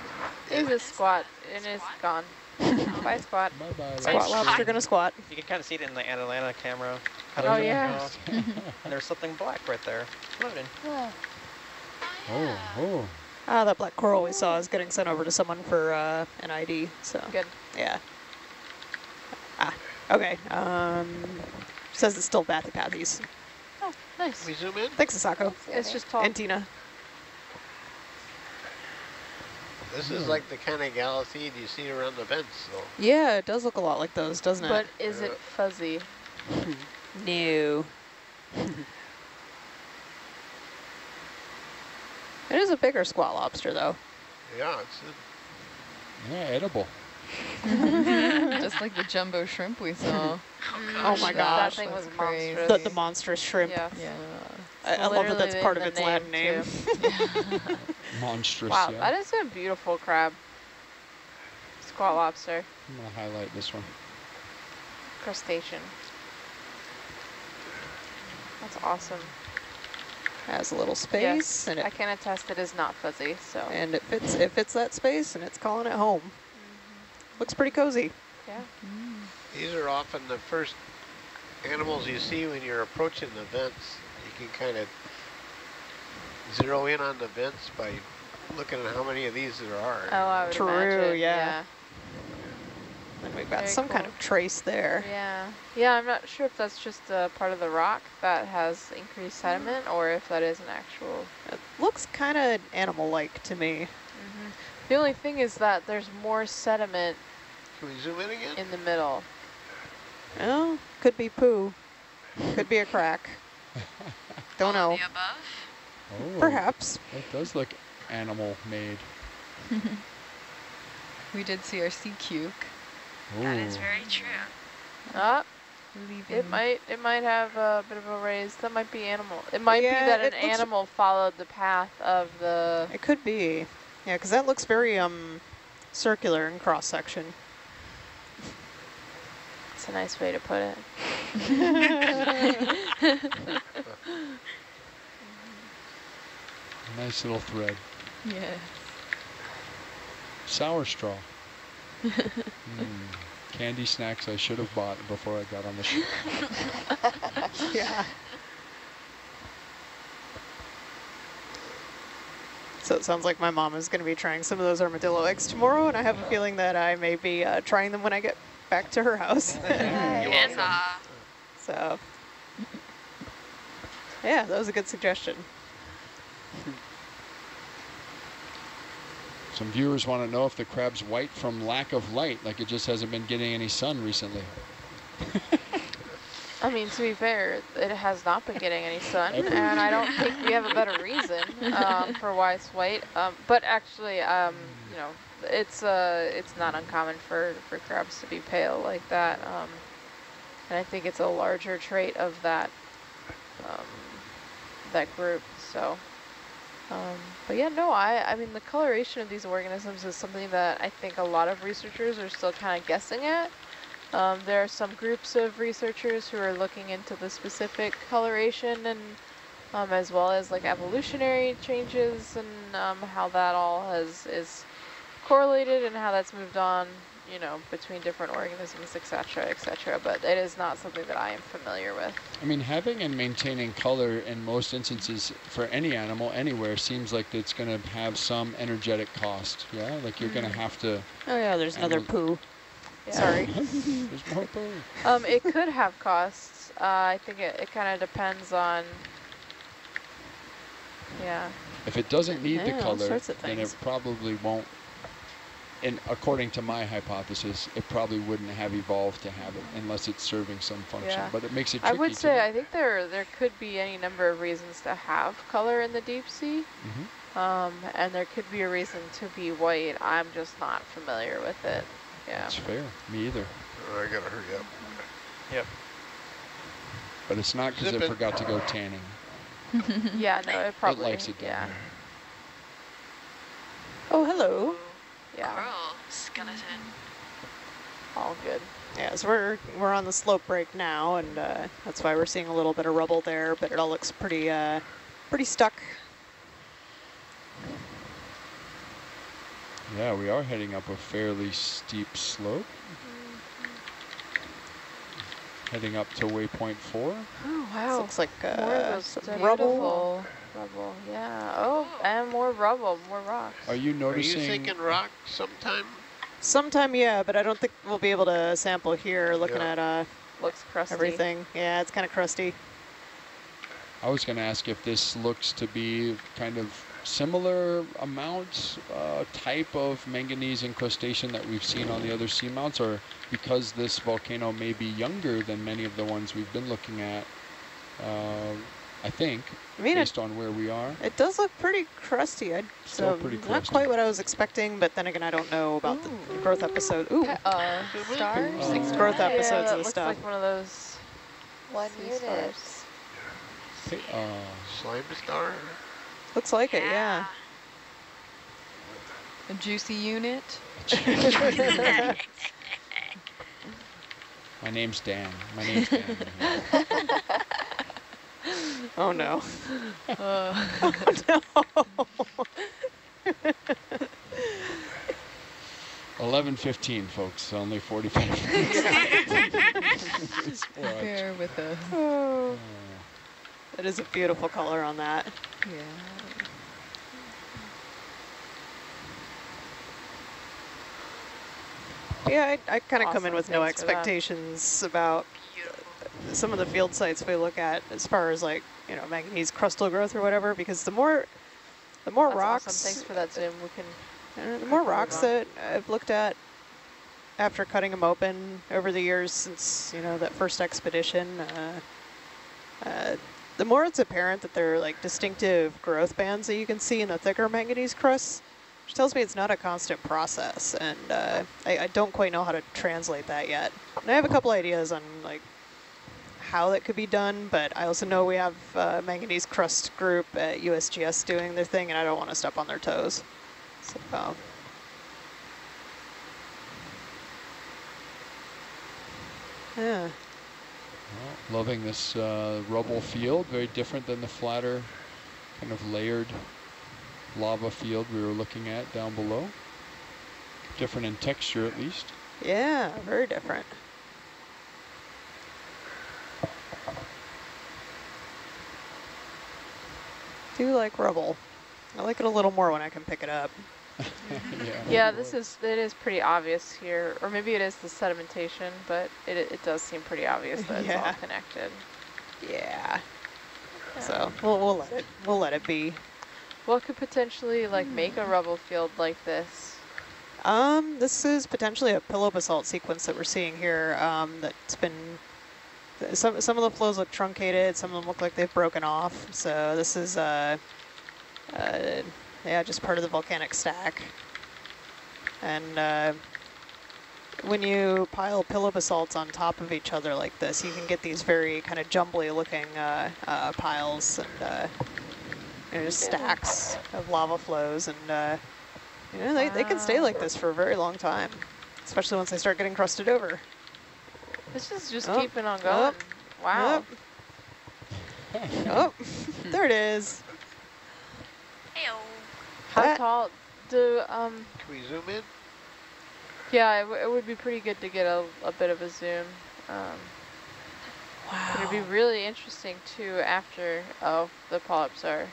It is a squat. It is gone. Bye, squat. Bye bye. Squat lobster gonna squat. You can kind of see it in the Atlanta camera. Oh, Kinda yeah. and there's something black right there floating. Oh, oh. Ah, that black coral we saw is getting sent over to someone for uh, an ID. So Good. yeah. Ah, okay. Um, says it's still bathypathes. Oh, nice. We zoom in. Thanks, Asako. It's just tall. And Tina. This is like the kind of galaxy you see around the vents, though. Yeah, it does look a lot like those, doesn't it? But is it fuzzy? no. it is a bigger squat lobster, though. Yeah, it's a, Yeah, edible. Just like the jumbo shrimp we saw. Oh, oh my gosh. That gosh. thing was that's crazy. monstrous. The, the monstrous shrimp. Yeah. Yeah. I, I love that that's part of the its Latin name. too. Monstrous, Wow, yeah. that is a beautiful crab. Squat lobster, I'm going to highlight this one. crustacean. That's awesome. Has a little space, Yes, and I can attest it is not fuzzy, so and it fits. It fits that space, and it's calling it home. Looks pretty cozy. yeah. these are often the first animals you see when you're approaching the vents. You can kind of zero in on the vents by looking at how many of these there are. Oh, I would True, imagine. yeah. And we've got Very some kind of trace there. Yeah. Yeah, I'm not sure if that's just a part of the rock that has increased sediment or if that is an actual. It looks kind of animal-like to me. The only thing is that there's more sediment Can we zoom in again? in the middle. Well, could be poo. Could be a crack. Don't All know. the above. Oh, Perhaps. That does look animal made. We did see our sea cuke. That is very true. Ah, Leaving. it might it might have a bit of a raise. That might be animal. It might Yeah, be that an animal followed the path of the. It could be. Yeah, because that looks very um circular in cross section. It's a nice way to put it. Nice little thread. Yes. Sour straw. Mm. Candy snacks I should have bought before I got on the ship. yeah. So it sounds like my mom is going to be trying some of those armadillo eggs tomorrow, and I have a feeling that I may be uh, trying them when I get back to her house. Yes, uh, so, yeah, that was a good suggestion. Some viewers want to know if the crab's white from lack of light, like it just hasn't been getting any sun recently. I mean, to be fair, it has not been getting any sun, and I don't think we have a better reason um, for why it's white. Um, but actually, um, you know, it's uh, it's not uncommon for, for crabs to be pale like that. Um, and I think it's a larger trait of that um, that group. So, um, but yeah, no, I I mean the coloration of these organisms is something that I think a lot of researchers are still kind of guessing at. Um, there are some groups of researchers who are looking into the specific coloration and um, as well as like evolutionary changes and um, how that all has is correlated and how that's moved on, you know, between different organisms, et cetera, et cetera. But it is not something that I am familiar with. I mean, having and maintaining color in most instances for any animal anywhere seems like it's going to have some energetic cost. Yeah, like you're going to have to. Oh yeah, there's another poo. Yeah. Sorry. There's more poo. Um, it could have costs. Uh, I think it, it kind of depends on, yeah. If it doesn't need the Yeah, all color, then it probably won't. And according to my hypothesis, it probably wouldn't have evolved to have it unless it's serving some function. Yeah. But it makes it I tricky. would to say. I think there there could be any number of reasons to have color in the deep sea, Mhm. um, and there could be a reason to be white. I'm just not familiar with it. Yeah. That's fair. Me either. I gotta hurry up. Yep. But it's not because Zip it it. forgot to go tanning. Yeah. No. It probably. it likes it down yeah. here. Oh, hello. Yeah. coral skeleton. All good. Yeah, so we're we're on the slope break now, and uh, that's why we're seeing a little bit of rubble there, but it all looks pretty uh, pretty stuck. Yeah, we are heading up a fairly steep slope. Heading up to waypoint four. Oh This wow. looks like more of uh, those rubble. beautiful rubble. Yeah. Oh, and more rubble, more rocks. Are you noticing? Are noticing? you thinking rock sometime? Sometime, yeah, but I don't think we'll be able to sample here looking Yeah. at uh, Looks crusty. everything. Yeah, it's kind of crusty. I was going to ask if this looks to be kind of similar amounts, uh, type of manganese incrustation that we've seen on the other seamounts, or because this volcano may be younger than many of the ones we've been looking at, uh, I think, I mean, it, based on where we are. it does look pretty crusty. I'd, Still so pretty not quite what I was expecting, but then again, I don't know about the growth episode. Ooh, Pe- uh, stars. Six growth yeah, episodes that of the looks stuff. like one of those. One sea unit. stars. Uh, Slime star? Looks like it, yeah. A juicy unit. my name's Dan. My name's Dan. Oh no. Uh, Eleven fifteen, folks. Only forty-five. minutes. Bear with us. Oh, that is a beautiful color on that. Yeah. Yeah, I, I kind of come in with no thanks that. expectations about Beautiful. some of the field sites we look at as far as like, you know, manganese crustal growth or whatever, because the more the more That's rocks, Awesome. Thanks for that zoom. We can. uh, the more rocks that I've looked at after cutting them open over the years since, you know, that first expedition, uh, Uh, the more it's apparent that there are like distinctive growth bands that you can see in the thicker manganese crusts, which tells me it's not a constant process, and uh, I, I don't quite know how to translate that yet. And I have a couple ideas on like how that could be done, but I also know we have uh, manganese crust group at USGS doing their thing, and I don't want to step on their toes. So, um, yeah. Well, loving this uh, rubble field, very different than the flatter, kind of layered lava field we were looking at down below. Different in texture at least. Yeah, very different. Do like rubble. I like it a little more when I can pick it up. yeah, Yeah, this is it is pretty obvious here, or maybe it is the sedimentation, but it it does seem pretty obvious that it's all connected. Yeah. Yeah. So we'll we'll let it we'll let it be. What could potentially like make a rubble field like this? Um, this is potentially a pillow basalt sequence that we're seeing here. Um, that's been some some of the flows look truncated, some of them look like they've broken off. So this is uh, uh yeah, just part of the volcanic stack. And uh, when you pile pillow basalts on top of each other like this, you can get these very kind of jumbly looking uh, uh, piles and uh, you know, just stacks of lava flows. And uh, you know, they, they can stay like this for a very long time, especially once they start getting crusted over. This is just Oh, keeping on going. oh, wow. Oh, there it is. Heyo. How That- tall? Do um? Can we zoom in? Yeah, it, w it would be pretty good to get a, a bit of a zoom. Um, but it'd be really interesting too after oh the polyps are.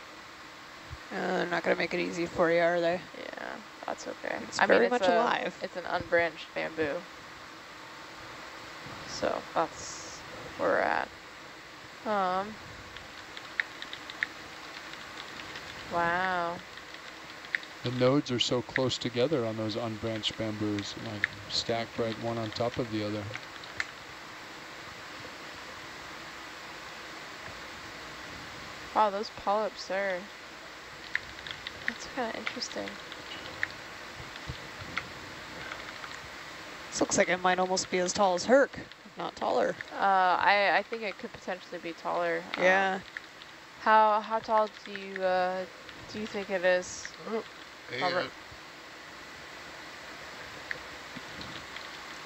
Uh, they're not going to make it easy for you, are they? Yeah, that's okay. It's I very mean, it's much a, alive. It's an unbranched bamboo. So that's where we're at. Um. Wow. The nodes are so close together on those unbranched bamboos, like stacked right one on top of the other. Wow, those polyps are. That's kind of interesting. This looks like it might almost be as tall as Herc, if not taller. Uh, I I think it could potentially be taller. Um, Yeah. How how tall do you uh do you think it is? Yeah. Robert.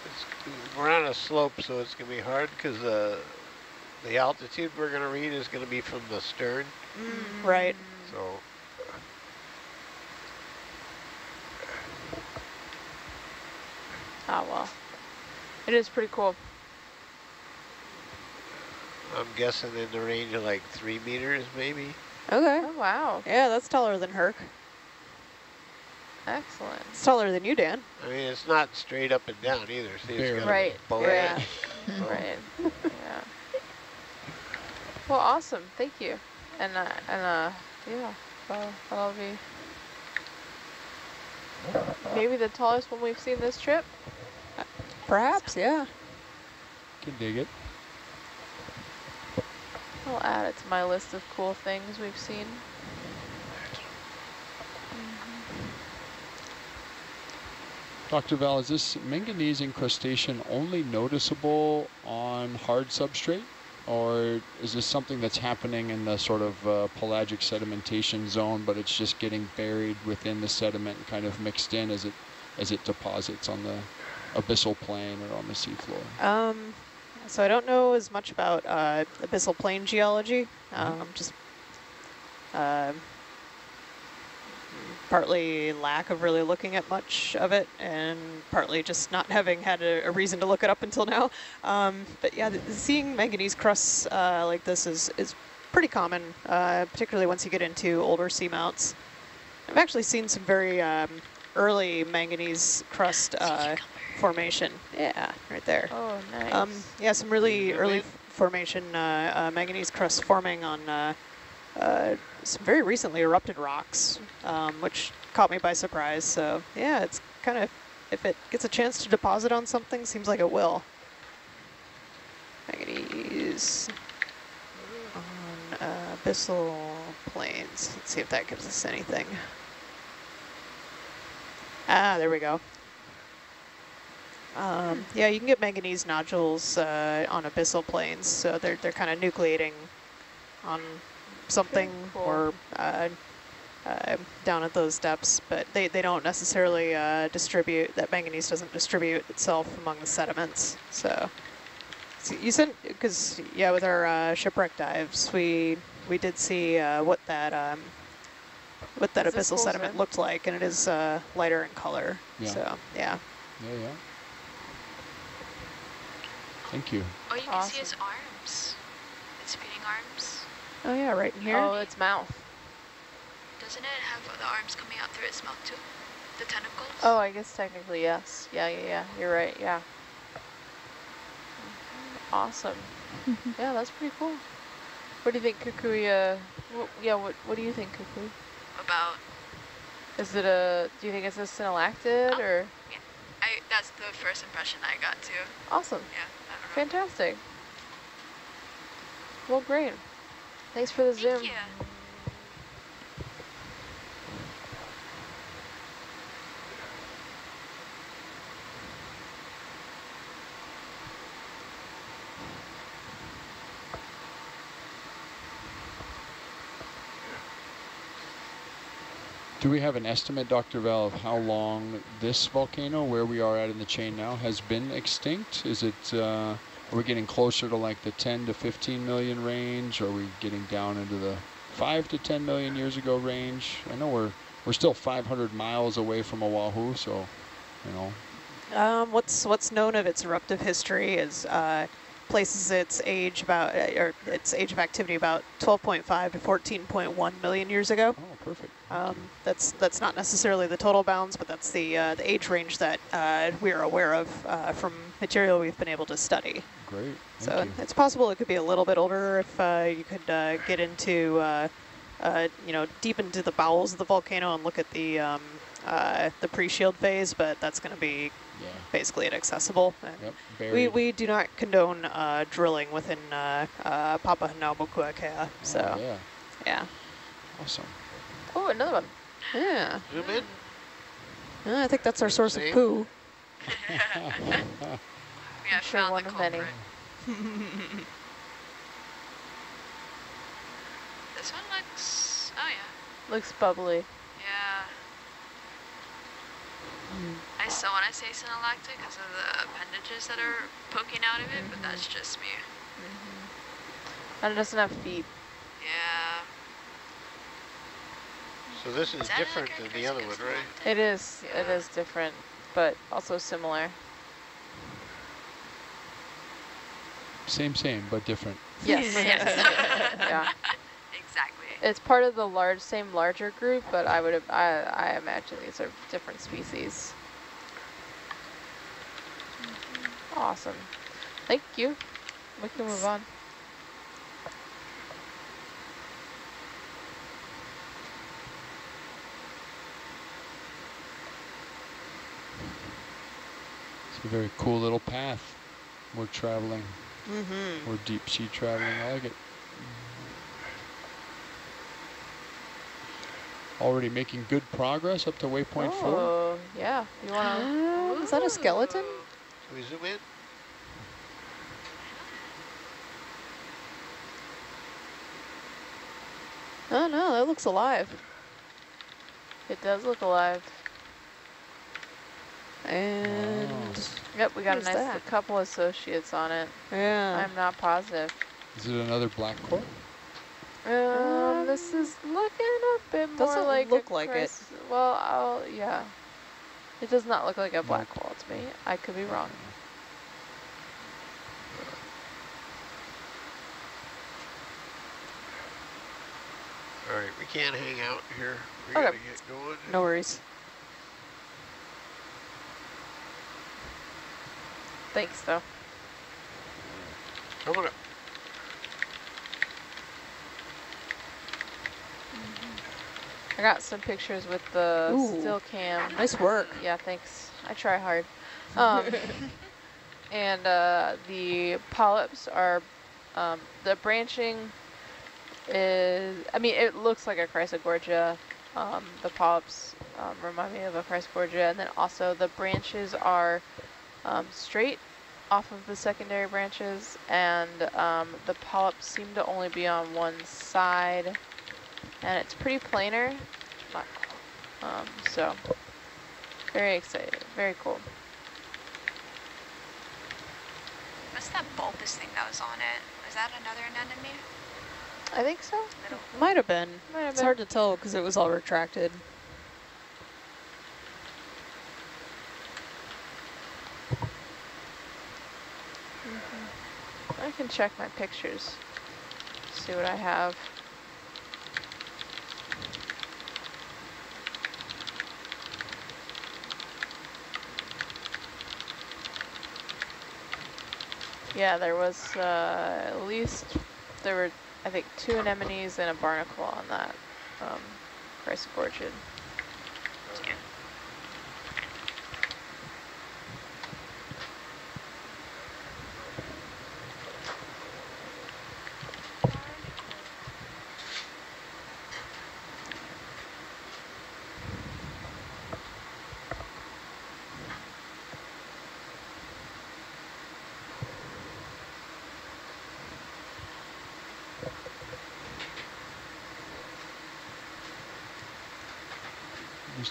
It's, we're on a slope, so it's going to be hard because uh, the altitude we're going to read is going to be from the stern. Right. So Oh well. It is pretty cool. I'm guessing in the range of like three meters, maybe. Okay. Oh wow. Yeah, that's taller than Herc. Excellent. It's taller than you, Dan. I mean, it's not straight up and down either. See, it's Barely. got Right, a bow yeah. So Right. yeah. Well, awesome. Thank you. And uh, and uh, yeah. Well, that'll be maybe the tallest one we've seen this trip. Perhaps, yeah. Can dig it. I'll add it to my list of cool things we've seen. Dr. Val, is this manganese incrustation only noticeable on hard substrate? Or is this something that's happening in the sort of uh, pelagic sedimentation zone, but it's just getting buried within the sediment and kind of mixed in as it as it deposits on the abyssal plain or on the seafloor? Um, so I don't know as much about uh, abyssal plain geology. Um, just uh, partly lack of really looking at much of it, and partly just not having had a, a reason to look it up until now. Um, but yeah, th seeing manganese crusts uh, like this is is pretty common, uh, particularly once you get into older seamounts. I've actually seen some very um, early manganese crust uh, formation. Yeah, right there. Oh, nice. Um, yeah, some really early formation, uh, uh, manganese crust forming on uh, uh, some very recently erupted rocks, um, which caught me by surprise. So yeah, it's kind of, if it gets a chance to deposit on something, seems like it will. Manganese. On abyssal plains. Let's see if that gives us anything. Ah, there we go. Um, yeah, you can get manganese nodules uh, on abyssal plains, so they're they're kind of nucleating on something cool. or uh, uh, down at those depths, but they, they don't necessarily uh, distribute, that manganese doesn't distribute itself among the sediments. So, so you said, because, yeah, with our uh, shipwreck dives, we we did see uh, what that um, what that Is abyssal cool, sediment Zim? looked like, and it is uh, lighter in color. Yeah. So, yeah. Yeah, yeah. Thank you. Oh, you can see his arms. Its feeding arms. Oh, yeah, right in here. Oh, its mouth. Doesn't it have the arms coming out through its mouth too? The tentacles? Oh, I guess technically yes. Yeah, yeah, yeah. You're right. Yeah. Awesome. yeah, that's pretty cool. What do you think, Kukui? Uh, yeah, what what do you think, Kukui? About, Is it a? Do you think it's a synallactid Oh. or? Yeah. I, that's the first impression I got too. Awesome. Yeah, I don't know. Fantastic. Well, great. Thanks for the zoom. Thank you. Do we have an estimate, Dr. Val, of how long this volcano, where we are at in the chain now, has been extinct? Is it, uh, are we getting closer to like the 10 to 15 million range? Are we getting down into the 5 to 10 million years ago range? I know we're, we're still 500 miles away from Oahu, so, you know, Um, what's what's known of its eruptive history is uh, places its age about or its age of activity about 12.5 to 14.1 million years ago. oh, perfect. Um, that's that's not necessarily the total bounds, but that's the uh, the age range that uh, we are aware of uh, from material we've been able to study. Great. So you. it's possible it could be a little bit older if uh, you could uh, get into, uh, uh, you know, deep into the bowels of the volcano and look at the um, uh, the pre-shield phase, but that's going to be Yeah. basically inaccessible. And Yep. we, we do not condone uh, drilling within uh, uh, Papahanaumokuakea, so Oh, yeah. yeah. Awesome. Oh, another one. Yeah, Zoom in. Uh, I think that's our source Same. of poo. We have sure one the of many. This one looks, oh yeah, Looks bubbly. yeah. I still want to say synallactid because of the appendages that are poking out of it, but that's just me. And it doesn't have feet. Yeah. So this is Is different than the other one, right? It is. It Yeah. is different, but also similar. Same, same, but different. Yes. Yes. yeah. Exactly. It's part of the large, same larger group, but I would, I, I imagine these are different species. Awesome. Thank you. We can move on. It's a very cool little path we're traveling. Mm-hmm. We're deep sea traveling. I like it. Already making good progress up to waypoint four. oh, yeah. You wanna? Uh, is that a skeleton? Can we zoom in? Oh no, that looks alive. It does look alive. And Yep, we got a nice that? couple associates on it. yeah, I'm not positive. Is it another black core? Um, this is looking a bit more Doesn't like look a like it. Well, I'll, yeah. It does not look like a black hole to me. I could be wrong. All right, we can't hang out here. We Okay. gotta get going. no worries. Thanks, though. Coming up. I got some pictures with the Ooh. still cam. Nice work. Yeah, thanks. I try hard. Um, and uh, the polyps are, um, the branching is, I mean, it looks like a Chrysogorgia. Um, the polyps um, remind me of a Chrysogorgia, and then also the branches are um, straight off of the secondary branches, and um, the polyps seem to only be on one side, and it's pretty planar. Um, so, very excited, very cool. What's that bulbous thing that was on it? Was that another anemone? I think so. Little. Might have been. Might have It's been. hard to tell because it was all retracted. I can check my pictures, see what I have. Yeah, there was uh, at least, there were, I think, two anemones and a barnacle on that um, Chrysogorgiid. Just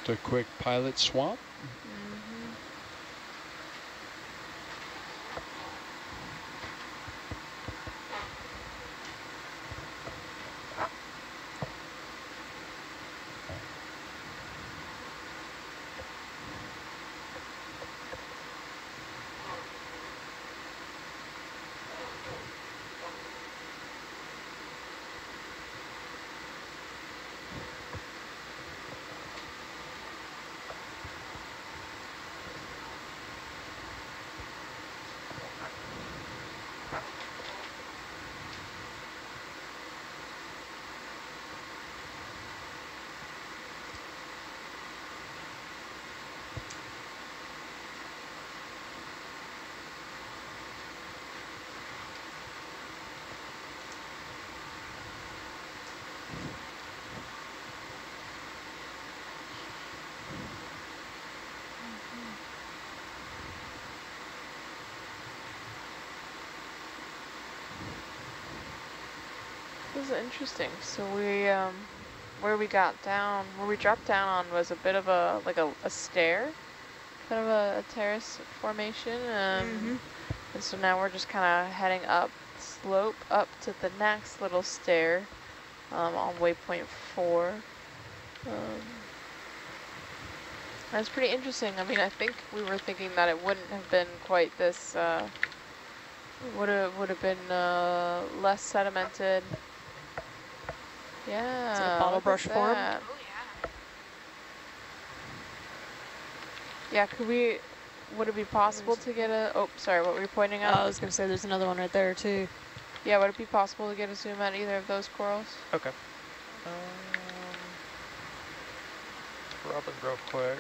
a quick pilot swamp. This is interesting. So we, um, where we got down, where we dropped down on was a bit of a, like a, a stair, kind of a, a terrace formation. Um, And so now we're just kind of heading up slope up to the next little stair um, on waypoint four. Um, that's pretty interesting. I mean, I think we were thinking that it wouldn't have been quite this, uh, would have would have been uh, less sedimented. Yeah. bottle look at brush form? Oh yeah. Yeah, could we, would it be possible to get a, oh, sorry, what were you pointing Oh, at? I was going to say there's another one right there too. Yeah, would it be possible to get a zoom at either of those corals? Okay. Um, rub it real quick.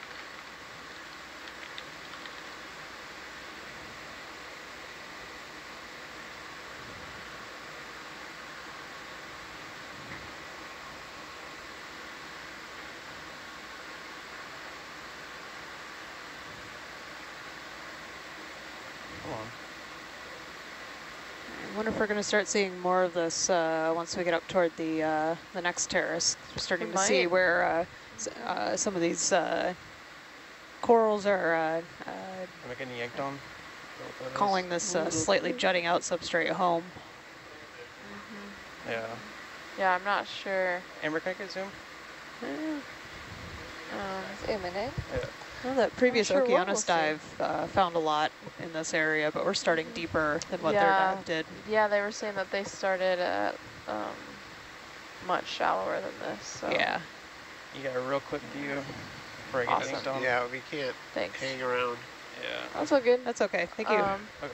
Come on. I wonder if we're going to start seeing more of this uh, once we get up toward the uh, the next terrace. We're starting to see where uh, uh, some of these uh, corals are uh, uh, Am I getting yanked on? Is that what that is? calling this uh, slightly jutting out substrate home. Yeah. Yeah, I'm not sure. Amber, can I get zoom? Um, Zoom in it. Well, that previous sure what we'll dive uh, found a lot in this area, but we're starting deeper than what Yeah. their dive did. yeah, they were saying that they started at um, much shallower than this. So Yeah. You got a real quick view before I get Awesome. yanked on? Yeah, we can't thanks. hang around. Yeah. That's all good. That's okay. Thank you. Um, Okay.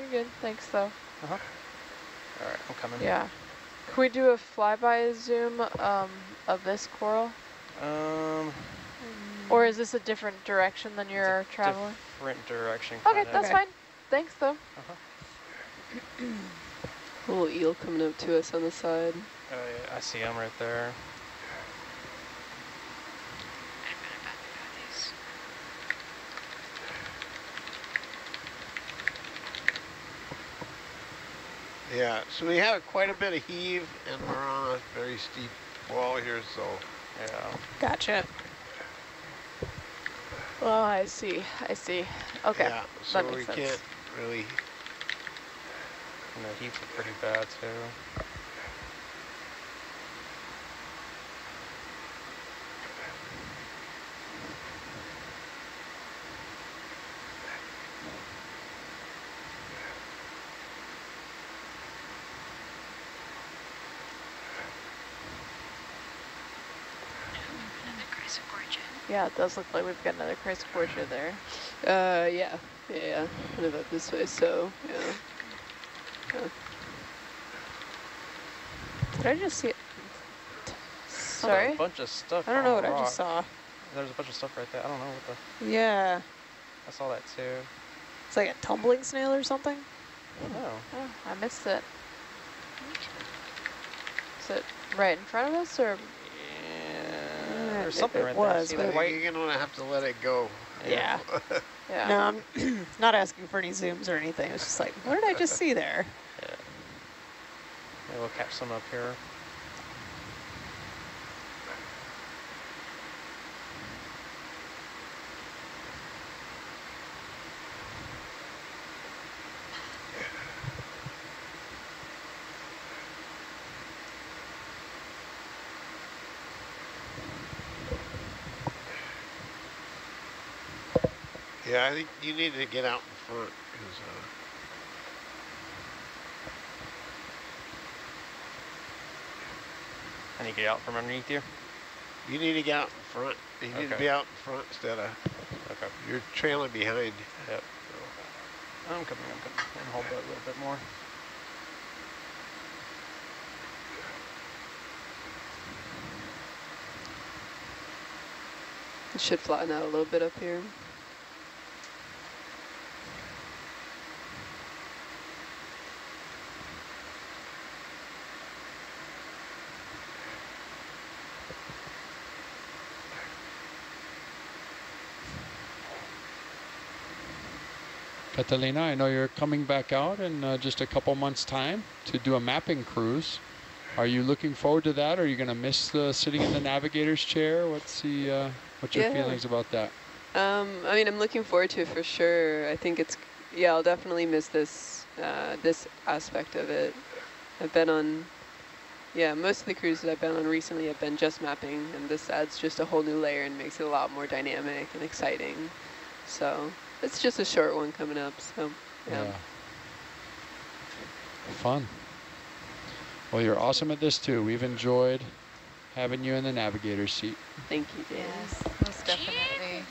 You're good. Thanks, though. Uh -huh. All right, I'm coming. Yeah. Can we do a flyby zoom um, of this coral? Um, Or is this a different direction than you're traveling? different direction. Okay, kinda. that's Okay. fine. Thanks, though. Uh-huh. A little eel coming up to us on the side. Oh I see him right there. I've been about about these. Yeah, so we have quite a bit of heave and we're on a very steep wall here, so Yeah. Gotcha. Oh, I see. I see. Okay. yeah, so we sense. can't really. And the heaps are pretty bad too. Yeah, it does look like we've got another Chrysogorgia there. Uh, yeah, yeah, yeah. Kind of up this way, so yeah. yeah. Did I just see it? Saw Sorry? A bunch of stuff. I don't know the what I just saw. There's a bunch of stuff right there. I don't know what the. Yeah. I saw that too. It's like a tumbling snail or something. Oh. Oh, I missed it. Is it right in front of us or? Yeah. There's something it right was, there. See but- the I white? think you're gonna have to let it go. Yeah. Yeah. No, I'm not asking for any zooms or anything. It's just like, what did I just see there? Yeah. Maybe we'll catch some up here. Yeah, I think you need to get out in front. 'cause, uh, I need to get out from underneath you. you need to get out in front. You need to be out in front instead of Okay. you're trailing behind. Yep. I'm coming. I'm coming. And hold that a little bit more. It should flatten out a little bit up here. Catalina, I know you're coming back out in uh, just a couple months' time to do a mapping cruise. Are you looking forward to that? Or are you going to miss sitting in the navigator's chair? What's the uh, what's your Yeah. feelings about that? Um, I mean, I'm looking forward to it for sure. I think it's, yeah, I'll definitely miss this, uh, this aspect of it. I've been on, yeah, most of the cruises I've been on recently have been just mapping, and this adds just a whole new layer and makes it a lot more dynamic and exciting. So it's just a short one coming up. So yeah, Fun. Well, you're awesome at this too. We've enjoyed having you in the navigator seat. thank you, James. Yes, most definitely.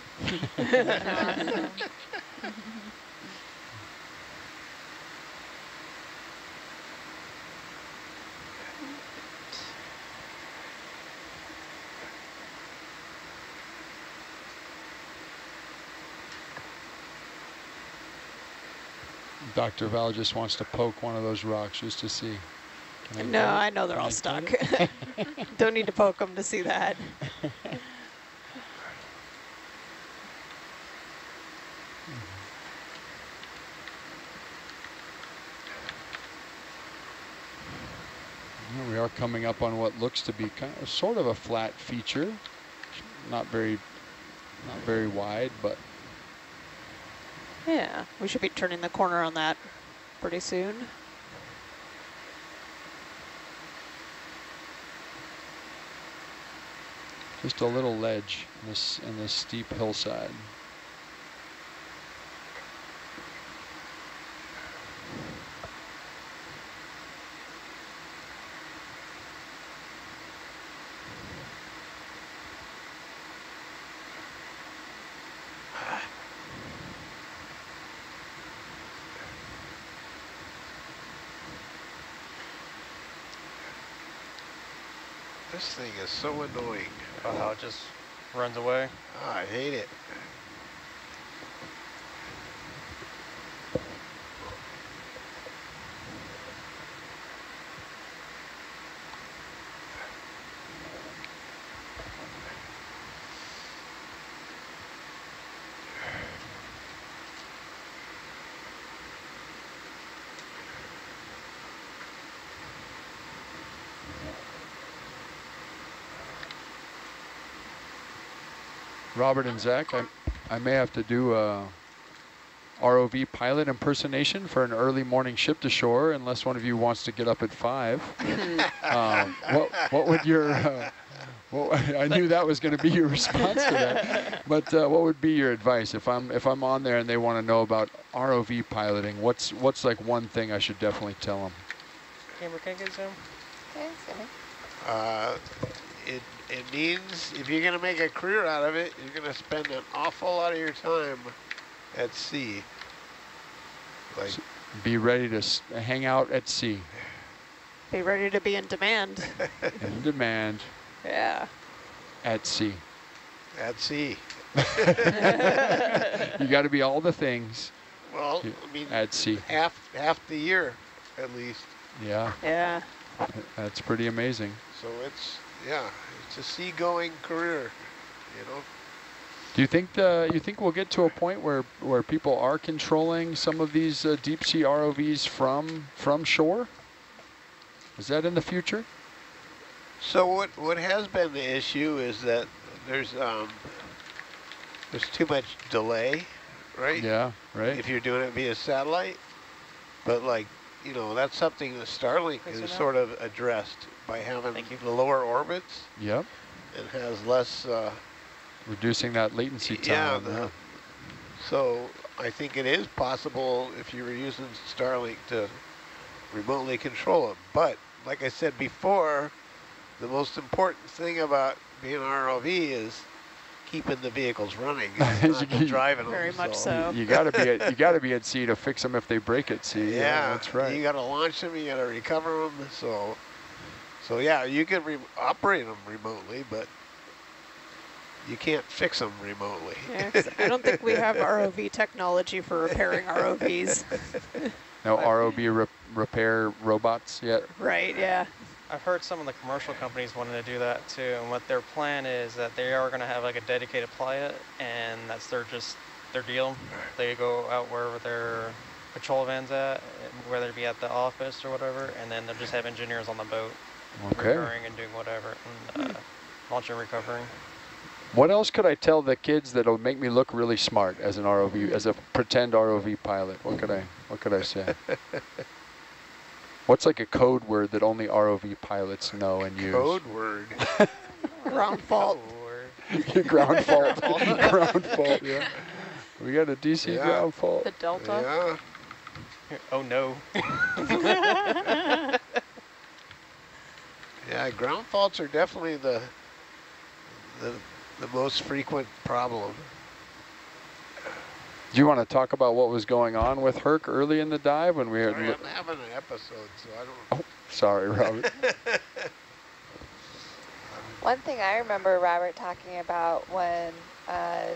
Dr. Val just wants to poke one of those rocks just to see. No? I know they're all stuck. Don't need to poke them to see that. Mm-hmm. We are coming up on what looks to be kind of sort of a flat feature. Not very, not very wide, but Yeah, we should be turning the corner on that pretty soon. just a little ledge in this in this steep hillside. This thing is so annoying. About how it just runs away. Ah, I hate it. Robert and Zach, I, I may have to do a ROV pilot impersonation for an early morning ship to shore, unless one of you wants to get up at five. um, what, what would your, uh, well, I knew that was going to be your response to that. But uh, what would be your advice if I'm if I'm on there and they want to know about ROV piloting? What's what's like one thing I should definitely tell them? Camera can I get zoom? Okay, so Uh, it, it means if you're going to make a career out of it, you're going to spend an awful lot of your time at sea. Like, Be ready to hang out at sea Be ready to be in demand. in demand yeah. at sea. at sea. You got to be all the things Well, Yeah. I mean, at sea. half half the year at least. Yeah, Yeah. that's pretty amazing. So it's yeah, it's a seagoing career, you know. Do you think the you think we'll get to a point where where people are controlling some of these uh, deep sea ROVs from from shore? Is that in the future? So what what has been the issue is that there's um there's too much delay, right? Yeah, right. If you're doing it via satellite, but like you know that's something that Starlink Thanks is sort of addressed by having Thank you. the lower orbits Yep, and has less. Uh, reducing that latency yeah, time. the, so I think it is possible if you were using Starlink to remotely control them. But like I said before, the most important thing about being an ROV is keeping the vehicles running, it's not You- driving them. Very much so. You got to be at you got to be at sea to fix them if they break at sea. Yeah, that's right. You got to launch them, you got to recover them. So, so yeah, you can re operate them remotely, but you can't fix them remotely. Yeah, 'cause I don't think we have ROV technology for repairing ROVs. no ROV re repair robots yet. right, yeah. I've heard some of the commercial companies wanting to do that too, and what their plan is that they are going to have like a dedicated pilot, and that's their just their deal. They go out wherever their patrol van's at, whether it be at the office or whatever, and then they'll just have engineers on the boat Okay. repairing and doing whatever, and uh, launching and recovering. What else could I tell the kids that'll make me look really smart as an ROV, as a pretend ROV pilot? What could I, what could I say? What's like a code word that only ROV pilots know and use? Code word. Ground fault. Or ground fault. ground fault. Yeah. We got a DC Yeah. ground fault. The delta. Yeah, oh no. Yeah. Ground faults are definitely the the the most frequent problem. Do you want to talk about what was going on with Herc early in the dive when we were? Sorry, I'm having an episode, so I don't. Sorry, Robert. One thing I remember Robert talking about when uh,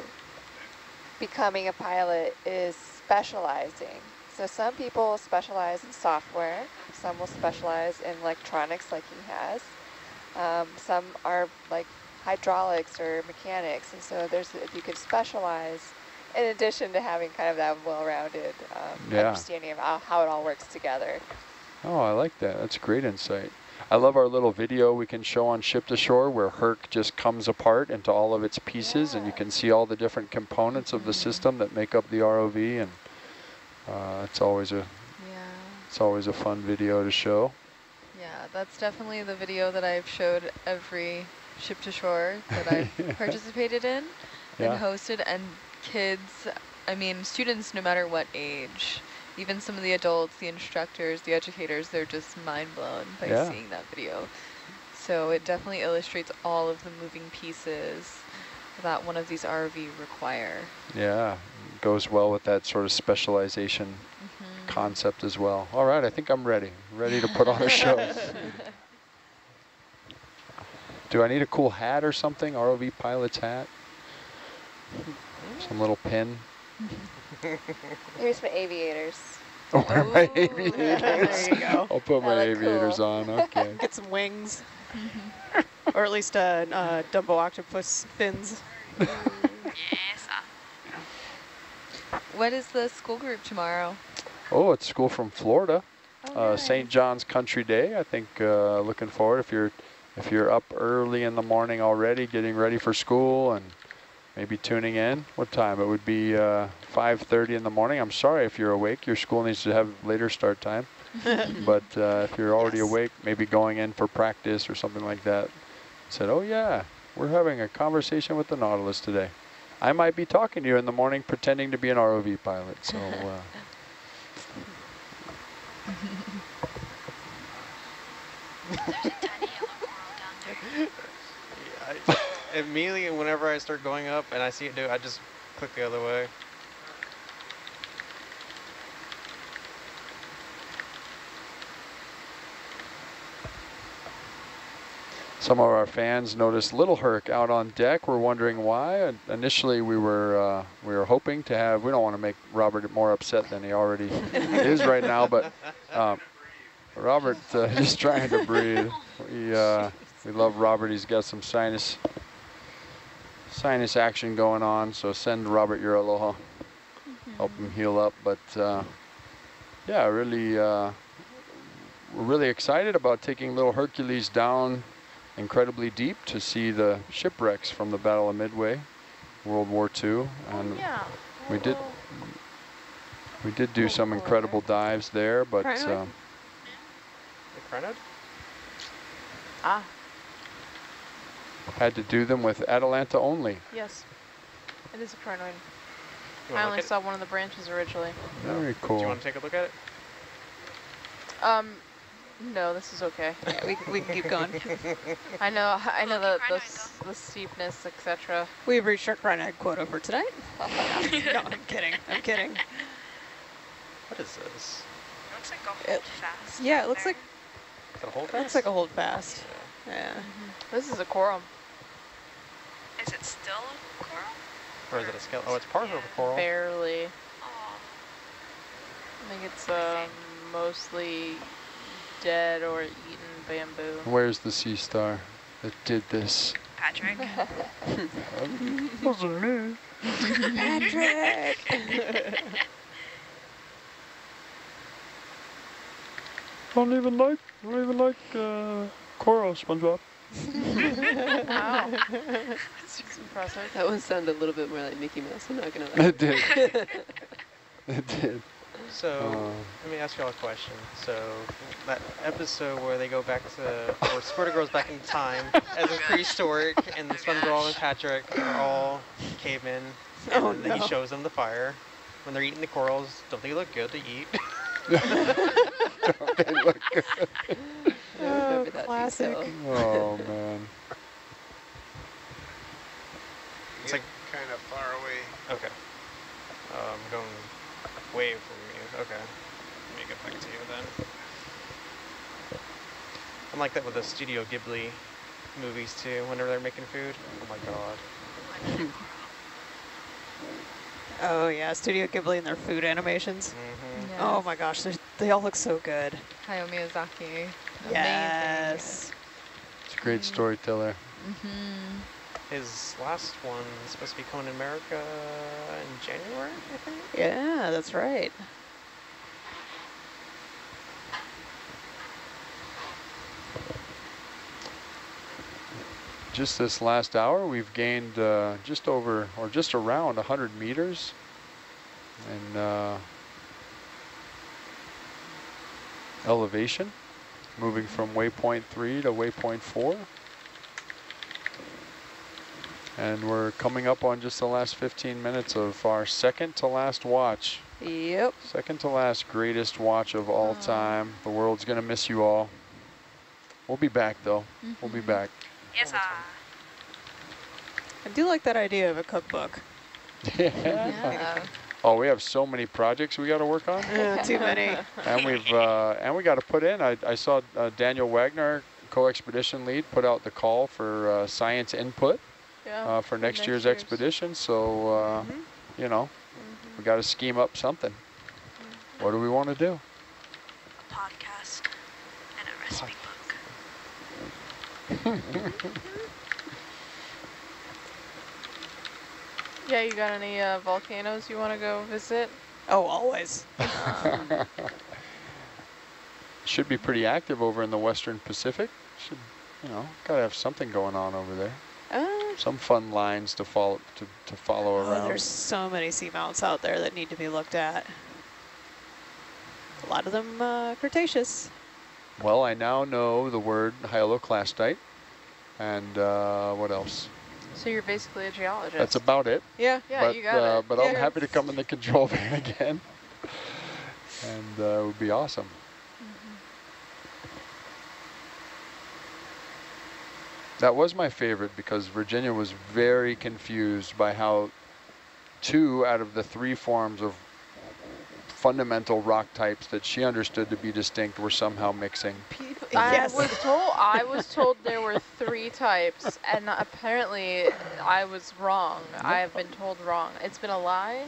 becoming a pilot is specializing. So some people specialize in software, some will specialize in electronics like he has. Um, some are like hydraulics or mechanics, and so there's if you could specialize in addition to having kind of that well-rounded um, Yeah. understanding of how, how it all works together. Oh, I like that. That's great insight. I love our little video we can show on Ship to Shore where Herc just comes apart into all of its pieces and you can see all the different components of the system that make up the ROV and uh, it's always a Yeah. it's always a fun video to show. Yeah, that's definitely the video that I've showed every ship to shore that I've participated in Yeah. and hosted and kids, I mean students no matter what age, even some of the adults, the instructors, the educators, they're just mind blown by Yeah. seeing that video. So it definitely illustrates all of the moving pieces that one of these RV require. Yeah, goes well with that sort of specialization Mhm. concept as well. All right, I think I'm ready. Ready to put on a show. Do I need a cool hat or something? ROV pilot's hat? Some little pin? Here's my aviators. Oh, where are my aviators? There you go. I'll put my aviators cool. on, okay. Get some wings. or at least uh, uh, Dumbo octopus fins. Yes. What is the school group tomorrow? Oh, it's school from Florida. Oh, Uh, St. John's Country Day. I think uh, looking forward if you're if you're up early in the morning already, getting ready for school, and maybe tuning in. What time? It would be uh, 5.30 in the morning. I'm sorry if you're awake. Your school needs to have later start time. but uh, if you're already Yes. awake, maybe going in for practice or something like that, said, oh yeah, we're having a conversation with the Nautilus today. I might be talking to you in the morning pretending to be an ROV pilot. So uh, There's a tiny yellow coral down there. Yeah, I, immediately, whenever I start going up and I see it do I just click the other way. Some of our fans noticed Little Herc out on deck. We're wondering why. Initially, we were uh, we were hoping to have. We don't want to make Robert more upset than he already is right now. But um, Robert uh, just trying to breathe. We uh, we love Robert. He's got some sinus sinus action going on. So send Robert your aloha. Help him heal up. But uh, yeah, really. Uh, we're really excited about taking little Hercules down incredibly deep to see the shipwrecks from the Battle of Midway, World War II. And oh, yeah. we did we did do some boy. incredible dives there, but Crinoid? um, The Ah, had to do them with Atalanta only. yes. It is a crinoid. I only look at saw one of the branches originally. Very it? Do cool. you want to take a look at it? Um, no, this is okay. Yeah, we, we can keep going. I know, I know the, the, the steepness, etc. We've reached our crinoid quota for tonight. no, I'm kidding. I'm kidding. What is this? It looks like a It- hold fast. Yeah, it looks there. like Is that a whole it looks like a hold fast. Yeah. This is a coral. Is it still a coral? Or is it a skeleton? Oh, it's part of a coral. Barely. Oh, I think it's um, mostly dead or eaten bamboo. Where's the sea star that did this? Patrick. wasn't me. Patrick! Don't even like, don't even like uh, coral, SpongeBob. Wow. That's impressive. That one sounded a little bit more like Mickey Mouse, I'm not going to lie. It did. it did. So, Uh, let me ask y'all a question. So, that episode where they go back to, or Squidward goes back in time as a prehistoric, and the SpongeBob and Patrick are all cavemen, and Oh, then he shows them the fire. When they're eating the corals, don't they look good to eat? Don't they look good? I remember that classic. detail. Oh man. It's like- kind of far away. Okay. I'm going way from you. Okay. Let me get back to you then. I'm like that with the Studio Ghibli movies too, whenever they're making food. Oh my god. Oh yeah, Studio Ghibli and their food animations. Mm -hmm. Oh my gosh, they're- they all look so good. Hayao Miyazaki. Yes. It's a great storyteller. Mm-hmm. His last one is supposed to be coming to America in January, I think. Yeah, that's right. Just this last hour, we've gained uh, just over, or just around 100 meters. in uh, elevation, moving from waypoint 3 to waypoint 4. And we're coming up on just the last 15 minutes of our second to last watch. Yep. Second to last greatest watch of all time. The world's going to miss you all. We'll be back, though. We'll be back. Yes, uh, I do like that idea of a cookbook. Yeah. Oh, we have so many projects we got to work on. Uh, too many. and we've uh, and we got to put in. I, I saw uh, Daniel Wagner, co-expedition lead, put out the call for uh, science input Yeah. uh, for next, next year's, year's. expedition. So uh, you know, we got to scheme up something. What do we want to do? a podcast and a recipe book. Yeah, you got any uh, volcanoes you want to go visit? Oh, always. Should be pretty active over in the Western Pacific. Should you know? Got to have something going on over there. Uh, some fun lines to follow to, to follow Oh, around. there's so many seamounts out there that need to be looked at. A lot of them uh, Cretaceous. Well, I now know the word hyaloclastite, and uh, what else? So you're basically a geologist. That's about it. Yeah. yeah, but you got uh, it. but I'm happy to come in the control van again, and uh, it would be awesome. That was my favorite because Virginia was very confused by how two out of the three forms of fundamental rock types that she understood to be distinct were somehow mixing. I Yes. was told I was told there were three types, and apparently I was wrong. I have been told wrong. It's been a lie.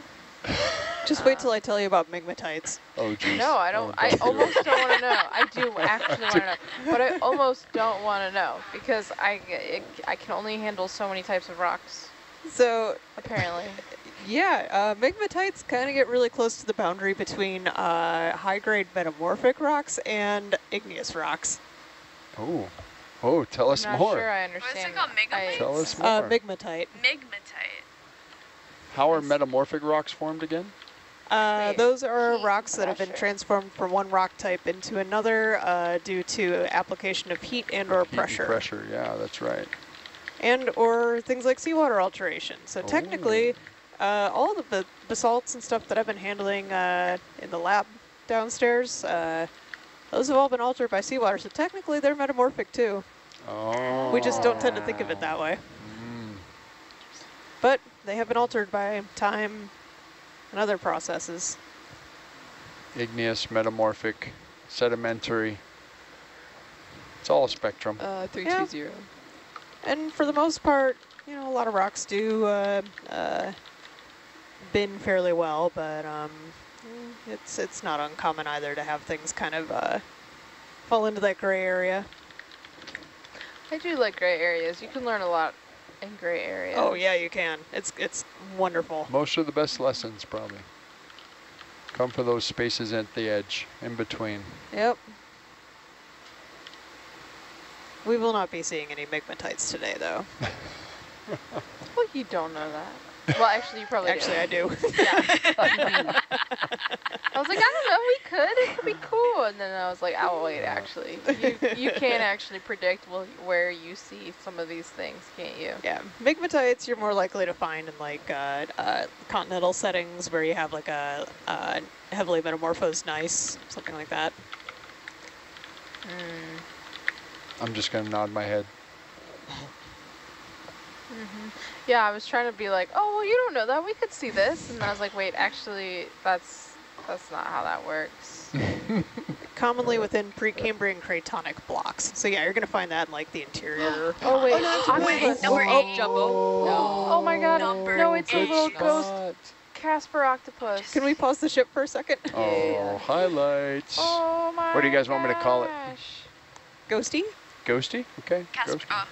Just wait till I tell you about migmatites. Oh, geez. No, I don't. Oh, I do almost don't want to know. I do actually want to know, but I almost don't want to know because I it, I can only handle so many types of rocks. So Apparently, yeah, uh, migmatites kind of get really close to the boundary between uh, high-grade metamorphic rocks and igneous rocks. Oh, oh, tell us I'm not more. sure I understand. What is it called? I- Tell us more. Uh, migmatite. Migmatite. How are metamorphic rocks formed again? Uh, those are rocks that have been transformed from one rock type into another uh, due to application of heat and or Heat and pressure. pressure, yeah, that's right. and or things like seawater alteration. So technically, uh, all of the basalts and stuff that I've been handling uh, in the lab downstairs, uh, those have all been altered by seawater. So technically, they're metamorphic too. Oh. We just don't tend to think of it that way. Mm. But they have been altered by time and other processes. Igneous, metamorphic, sedimentary. It's all a spectrum. Uh, 320. And for the most part, you know, a lot of rocks do uh, uh, bin fairly well, but um, mm, it's it's not uncommon either to have things kind of uh, fall into that gray area. I do like gray areas. You can learn a lot in gray areas. Oh yeah, you can. It's it's wonderful. Most of the best lessons, probably. Come for those spaces at the edge, in between. Yep. We will not be seeing any migmatites today, though. Well, you don't know that. Well, actually, you probably Actually, I do. do. Yeah. I was like, I don't know. We could. It could be cool. And then I was like, oh wait, actually, you you can't actually predict where you see some of these things, can't you? Yeah, migmatites you're more likely to find in like uh, uh, continental settings where you have like a uh, heavily metamorphosed gneiss, something like that. Mm. I'm just going to nod my head. Hmm Yeah, I was trying to be like, oh well, you don't know that. We could see this, and I was like, wait, actually, that's that's not how that works. Commonly within Precambrian cratonic blocks. So yeah, you're gonna find that in like the interior. Oh wait, Wait, octopus. number oh, eight. Dumbo. No. Oh my god, Number no, it's a little Good ghost Casper octopus. Can we pause the ship for a second? Oh, highlights. Oh my What do you guys want me to call it? Ghosty? Ghosty? Okay. Casper. Ghosty.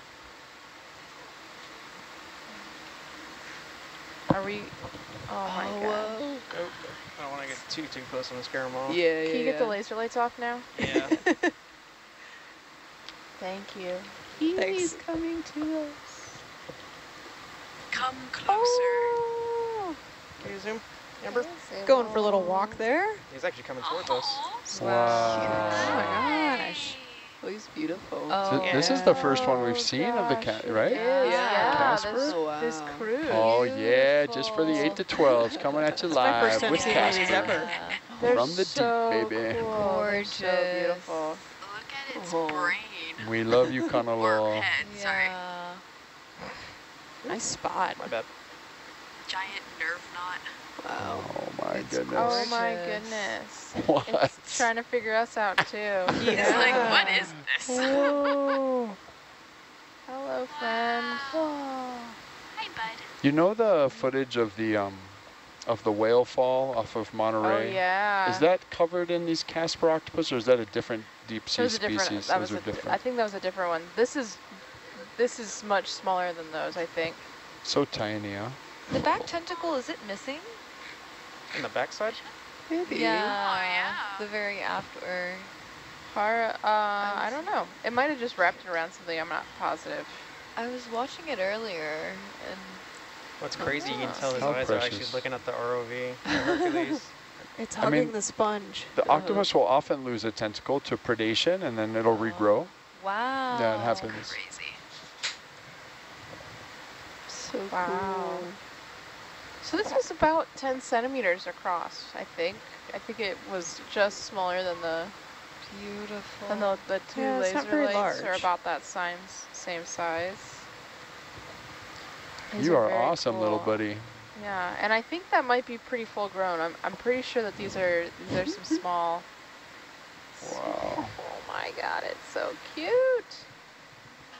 Are we? Oh my Oh, god. whoa. Oh, I don't want to get too too close and scare them off. Yeah, yeah, Can you get the laser lights off now? Yeah. Thank you. Thanks. coming to us. come closer. Oh. Can you zoom? Amber? Going for a little walk there. He's actually coming towards us. Aw. Wow. Oh my gosh. Oh, he's beautiful. Oh, Th- This is the first one we've Oh, seen of the cat, right? is, Yeah. Yeah, Casper? this, Oh, this wow. cruise. Oh yeah, just for the 8 to 12s coming at you It's my first live with seeing one of these Casper. ever. They're From the deep, so baby. Cool. Oh, they're so Gorgeous. beautiful. Look at its Oh. brain. We love you, Or sorry. Yeah. Nice spot. My bad. Giant nerve knot. Wow. Oh my It's goodness. Oh my goodness. What? It's trying to figure us out too. It's like, what is this? Hello, friend. Hi, bud. You know the footage of the um of the whale fall off of Monterey? Oh Monterey? yeah. Is that covered in these Casper octopus or is that a different deep sea was a different. species? That Those was are a, I different. think that was a different one. This is, this is much smaller than those. I think. So tiny, huh? The back tentacle, is it missing? In the backside? Maybe. Yeah. yeah. The very after. Har, uh, I don't know. It might have just wrapped it around something. I'm not positive. I was watching it earlier, and What's crazy, you can tell his How eyes are actually looking at the ROV, the Hercules. It's I hugging mean- the sponge. The octopus will often lose a tentacle to predation and then it'll regrow. wow. Yeah, it happens. Crazy. So Wow. cool. So this was about 10 centimeters across, I think. I think it was just smaller than the Beautiful. than the, the two Yeah, laser very lights are about that same, same size. These You are very awesome, little buddy. Yeah, and I think that might be pretty full grown. I'm, I'm pretty sure that these are these are some small. Wow. Oh my god, it's so cute.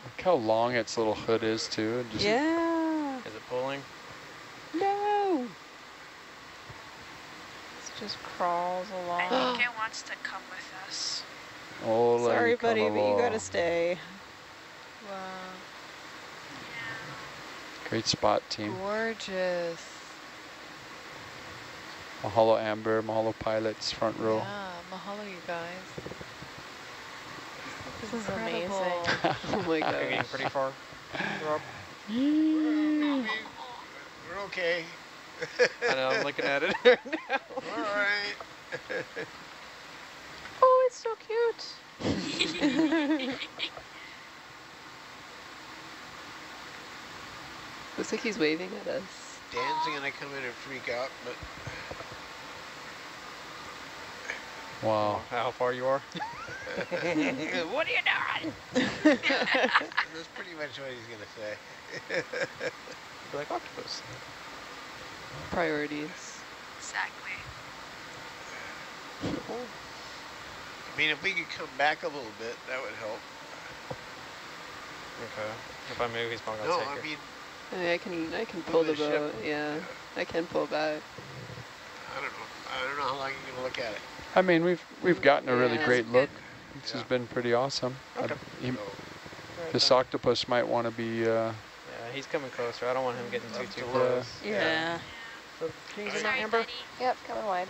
Look how long its little hood is too. Just Yeah. Is it pulling? No. It just crawls along. I along. think it wants to come with us. Oh, Sorry, it come buddy, but you gotta stay. wow. Yeah. Great spot, team. Gorgeous. Mahalo Amber, Mahalo Pilots, front row. Yeah, mahalo, you guys. This is incredible. amazing. Oh my You're getting pretty far. Rob. We're okay. I know, I'm looking at it right now. All right. Oh, it's so cute. Looks like he's waving at us. Dan's gonna come in and freak out, but Wow. How far you are? what are you doing? That's pretty much what he's gonna say. Be like octopus. Priorities. Exactly. I mean, if we could come back a little bit, that would help. Okay. If I move, he's probably gonna No, take I it. mean, I, mean, I can I can pull the the boat. Yeah, I can pull back. I don't know. I don't know how long you're gonna look at it. I mean, we've we've gotten a really Yeah. great look. This Yeah. has been pretty awesome. I- Okay. he- So, Right this then. octopus might want to be. Uh, Yeah, he's coming closer. I don't want him getting too too to close. Yeah. So, can you zoom out, Amber? buddy. Yep, coming wide.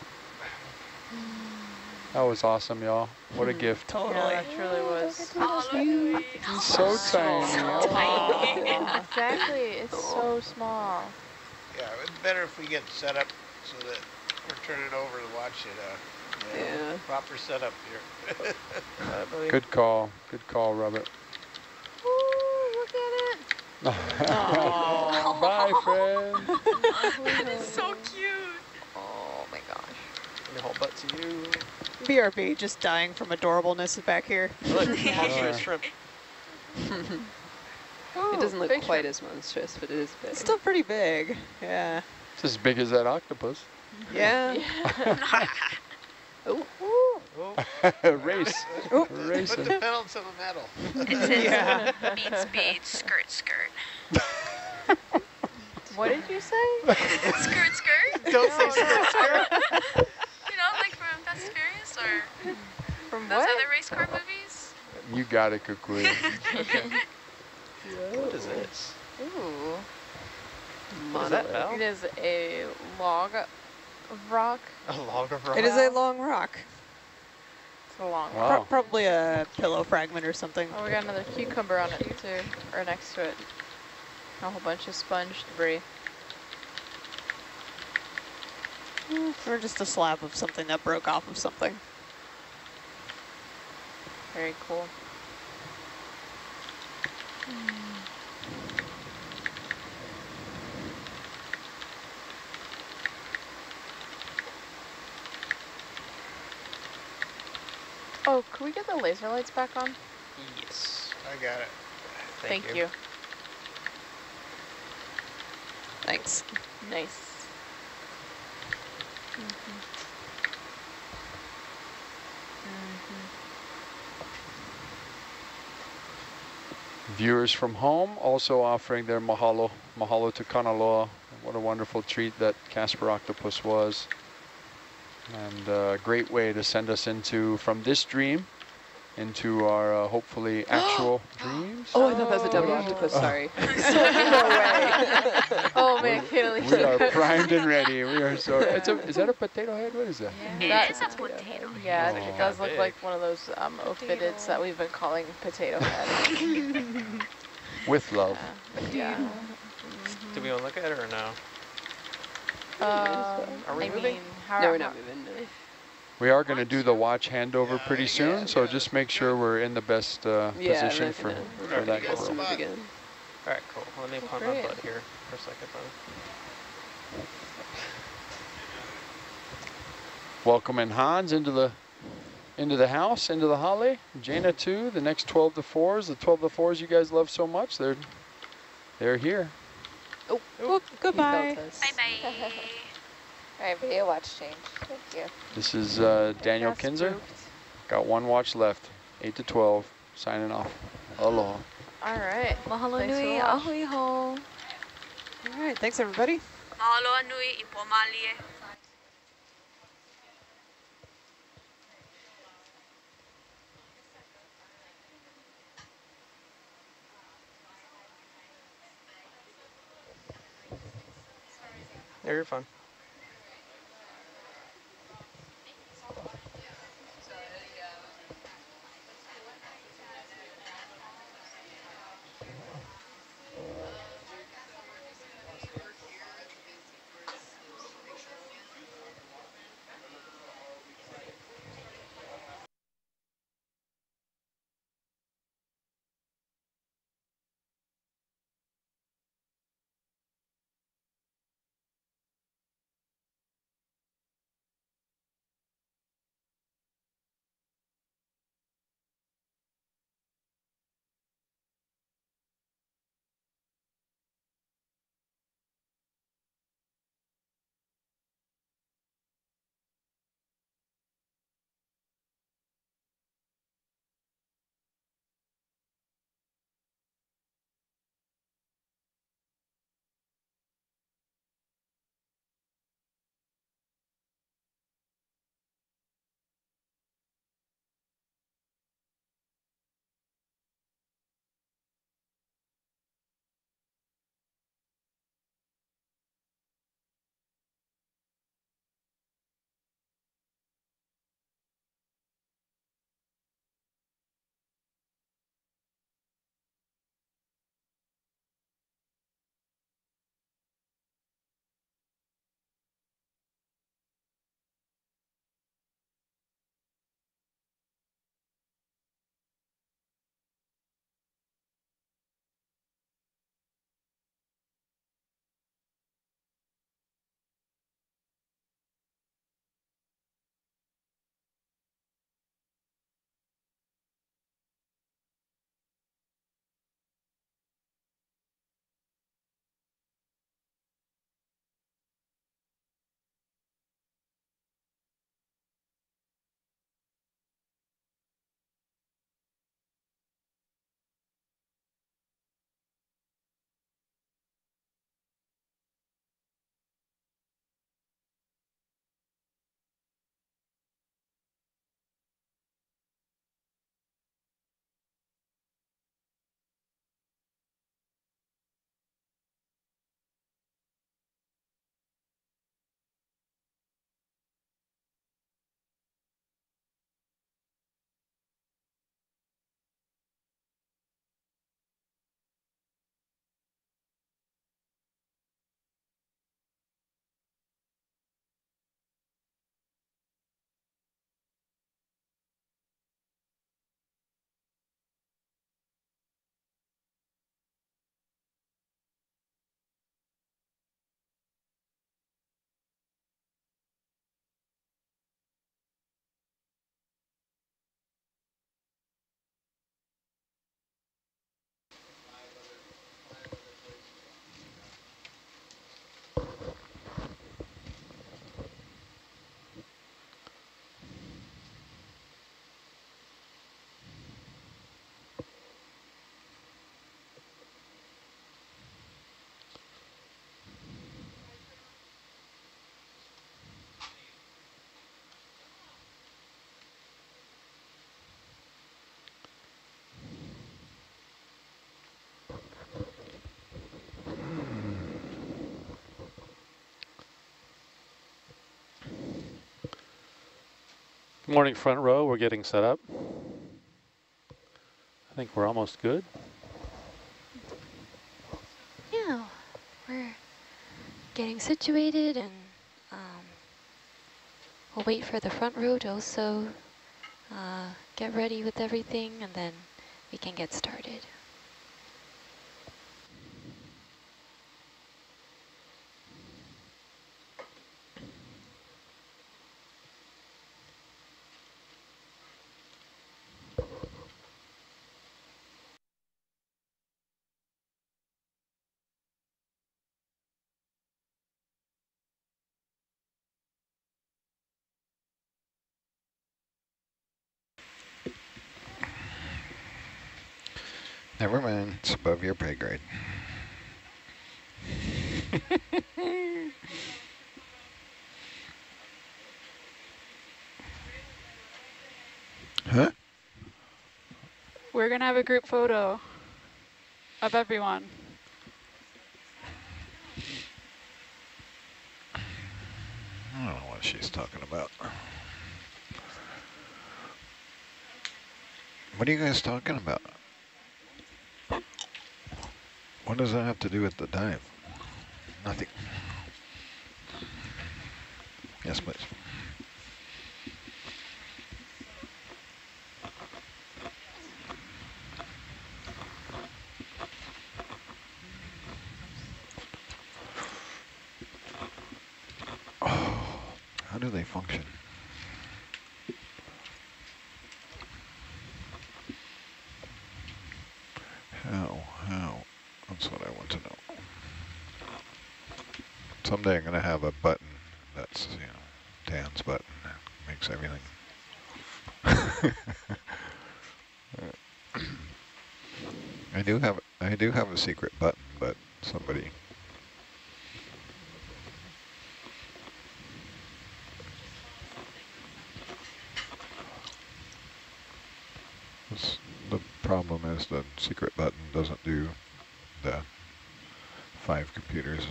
that was awesome, y'all. What a gift. Totally. Yeah, that truly was. Oh, look. He's so tiny. So tiny. Oh, exactly, it's so small. yeah, it's better if we get set up so that we're turning over to watch it. Uh, Yeah. Proper setup here. Good call. Good call, Robert. Ooh, look at it. Bye, friend. That is so cute. Oh my gosh. Your whole butt to you. BRB just dying from adorableness back here. Look, monstrous Yeah. shrimp. It doesn't look quite shrimp. as monstrous, but it is big. It's still pretty big. Yeah. It's as big as that octopus. Yeah. oh, Oh, Race. Put the pedal to the metal. It says Yeah. beats beats, skirt skirt. What did you say? skirt skirt? don't say skirt skirt. You know, like from Fast and Furious or From those what? other race car movies? You got it, Kukui. What is this? Ooh. Is that monolith. Val? It is a log of rock. A log of rock. It is a long rock. It's a long Wow. rock. Pro- probably a pillow fragment or something. Oh, we got another cucumber on it too, or next to it. A whole bunch of sponge debris. Or just a slab of something that broke off of something. Very cool. Hmm. Oh, can we get the laser lights back on? Yes. I got it. Thank, you. Thanks. Nice. Mm-hmm. Mm-hmm. Viewers from home also offering their mahalo, mahalo to Kanaloa. What a wonderful treat that Casper octopus was. And a great way to send us into, from this dream, into our uh, hopefully actual dreams. Oh, I thought that was a double Oh. octopus. Sorry. Oh man, Kaylee. We are primed and ready. We are so. It's a, is that a potato head? What is that? That- It is a potato. Yeah, Oh. it does look like one of those um, ophidiids that we've been calling potato head. with love. Yeah. Do we want to look at it or no? Um, Are we I moving? mean, how, No, we're not moving. No. We are going to do the watch handover pretty soon, yeah, so just make sure we're in the best uh, Yeah, position for, gonna, for that. gonna get us to goal. move again. All right, cool. Let me pump my great. butt here for a second then. Welcoming Hans into the into the house, into the holly. Jaina too. The next 12 to 4s, the 12 to 4s you guys love so much, they're they're here. Oh, He goodbye. felt. Bye bye. All right, video watch change. Thank you. This is uh, Daniel That's Kinzer. grouped. Got one watch left. 8 to 12. Signing off. Aloha. All right. Mahalo Thanks nui, the ahui ho. All right, thanks everybody. Mahalo nui i pomalie. Yeah, you're fine. Morning front row, we're getting set up. I think we're almost good. Yeah, we're getting situated and um, we'll wait for the front row to also uh, get ready with everything and then we can get started. Mind, above your pay grade. huh? We're going to have a group photo of everyone. I don't know what she's talking about. What are you guys talking about? What does that have to do with the dive? Nothing. Yes, please. Oh, how do they function? How, how? That's what I want to know. Someday I'm going to have a button that's, you know, Dan's button that makes everything. I do have I do have a secret button, but somebody This, the problem is the secret button doesn't do the five computers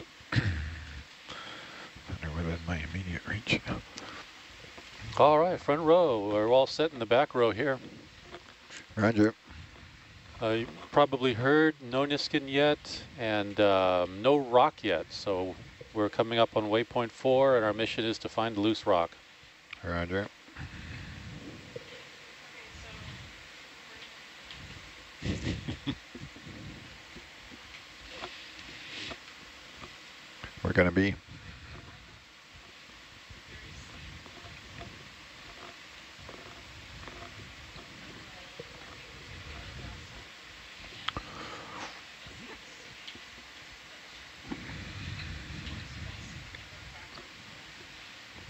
that are within my immediate reach. All right, front row. We're all set in the back row here. Roger. Uh, you probably heard no Niskin yet and um, no rock yet. So we're coming up on waypoint four and our mission is to find loose rock. Roger. We're going to be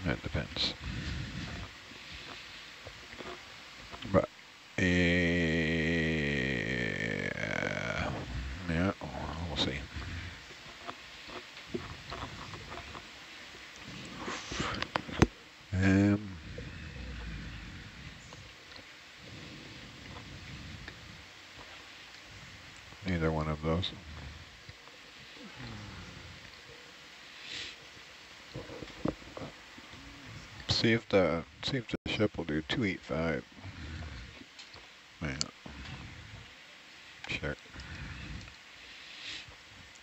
That depends. But, uh, yeah, we'll see. Um, neither one of those. See if the see if the ship will do two eight five. Yeah. Sure.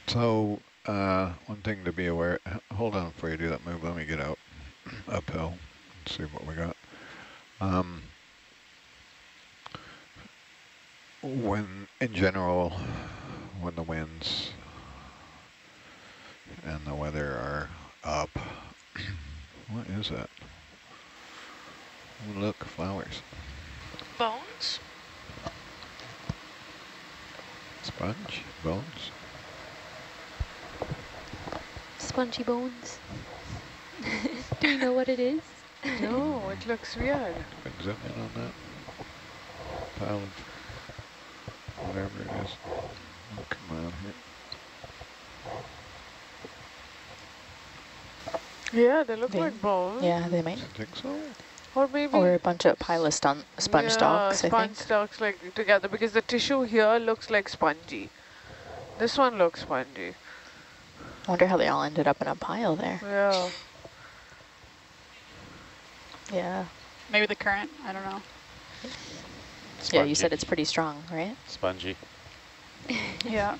So uh, one thing to be aware. Hold on before you do that move. Let me get out uphill see what we got. Um, when in general, when the winds and the weather are up, what is that? Oh, look, flowers. Bones? Sponge? Bones? Spongy bones. Do you know what it is? No, it looks weird. Can zoom in on that pile of whatever it is. Oh, come on here. Yeah, they look They- like bones. Yeah, they might. I think so. Or maybe Or a bunch of pilot stun sponge yeah, stalks, I sponge think. stalks like together because the tissue here looks like spongy. This one looks spongy. I wonder how they all ended up in a pile there. Yeah. Yeah. Maybe the current, I don't know. Yeah, you said it's pretty strong, right? Spongy. Yeah.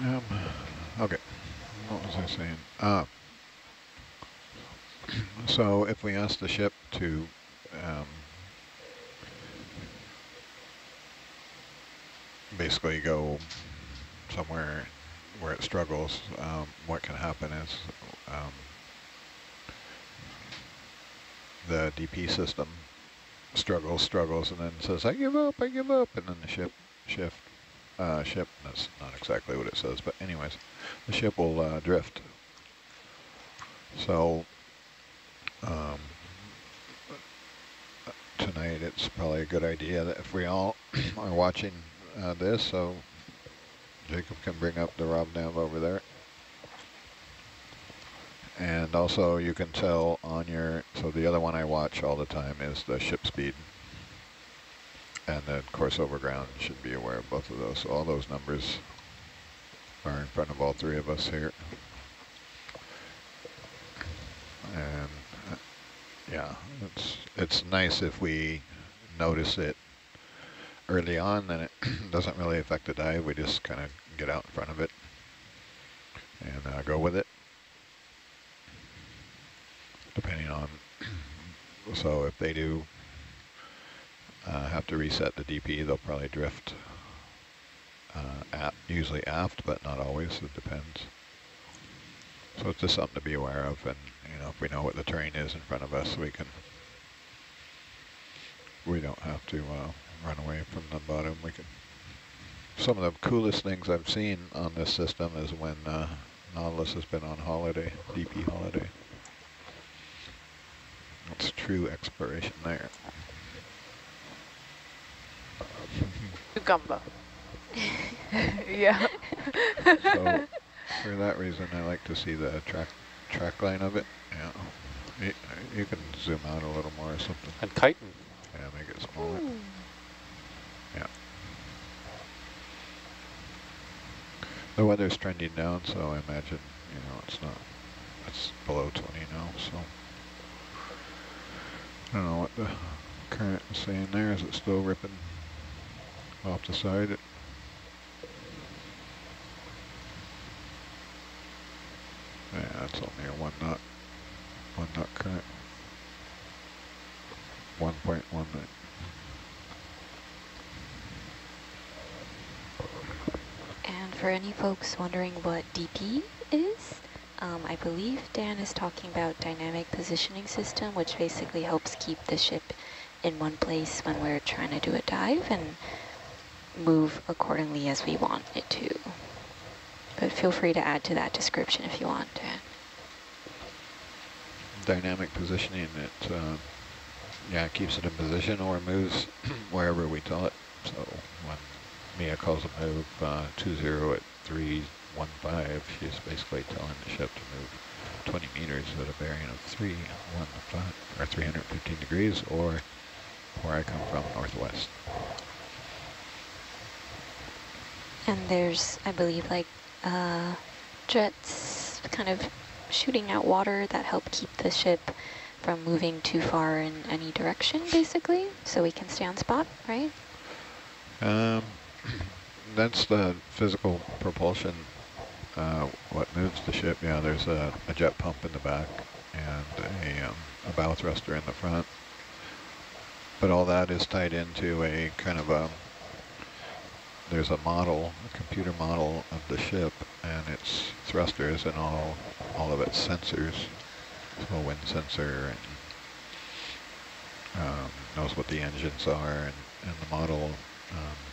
Um, okay, what was I saying? Uh, so if we ask the ship to um, basically go somewhere where it struggles, um, what can happen is um, the DP system struggles, struggles, and then says, I give up, I give up, and then the ship shift, uh, ship, that's not exactly what it says, but anyways, the ship will uh, drift. So um, tonight it's probably a good idea that if we all are watching uh, this, so Jacob can bring up the Rob nav over there. And also you can tell on your, so the other one I watch all the time is the ship speed. And then course over ground should be aware of both of those. So all those numbers are in front of all three of us here. And uh, yeah, it's it's nice if we notice it early on, then it doesn't really affect the dive. We just kind of get out in front of it and uh, go with it depending on, so if they do uh, have to reset the DP, they'll probably drift uh, at, usually aft, but not always, it depends. So it's just something to be aware of, and you know, if we know what the terrain is in front of us, we can, we don't have to uh, run away from the bottom. We can. Some of the coolest things I've seen on this system is when uh, Nautilus has been on holiday, DP holiday. That's true exploration there. Gumbo. yeah. so for that reason, I like to see the track track line of it. Yeah, you, you can zoom out a little more or something. And chitin. Yeah, make it smaller. Ooh. Yeah. The weather's trending down, so I imagine you know it's not. It's below 20 now, so. I don't know what the current is saying there. Is it still ripping off the side? Yeah, that's only a one knot, one knot current. 1.19. And for any folks wondering what DP is, um, I believe Dan is talking about dynamic positioning system, which basically helps keep the ship in one place when we're trying to do a dive and move accordingly as we want it to. But feel free to add to that description if you want, Dan. Dynamic positioning, it uh, yeah, keeps it in position or moves wherever we tell it. So when Mia calls a move uh, 2-0 at 3, one five, she's basically telling the ship to move 20 meters at a bearing of three, one five, or 315 degrees, or where I come from, northwest. And there's, I believe, like uh, jets kind of shooting out water that help keep the ship from moving too far in any direction, basically, so we can stay on spot, right? Um, that's the physical propulsion uh, what moves the ship, yeah, there's a, a, jet pump in the back and a, um, a bow thruster in the front. But all that is tied into a kind of a, there's a model, a computer model of the ship and its thrusters and all, all of its sensors. So wind sensor and um, knows what the engines are and, and the model um,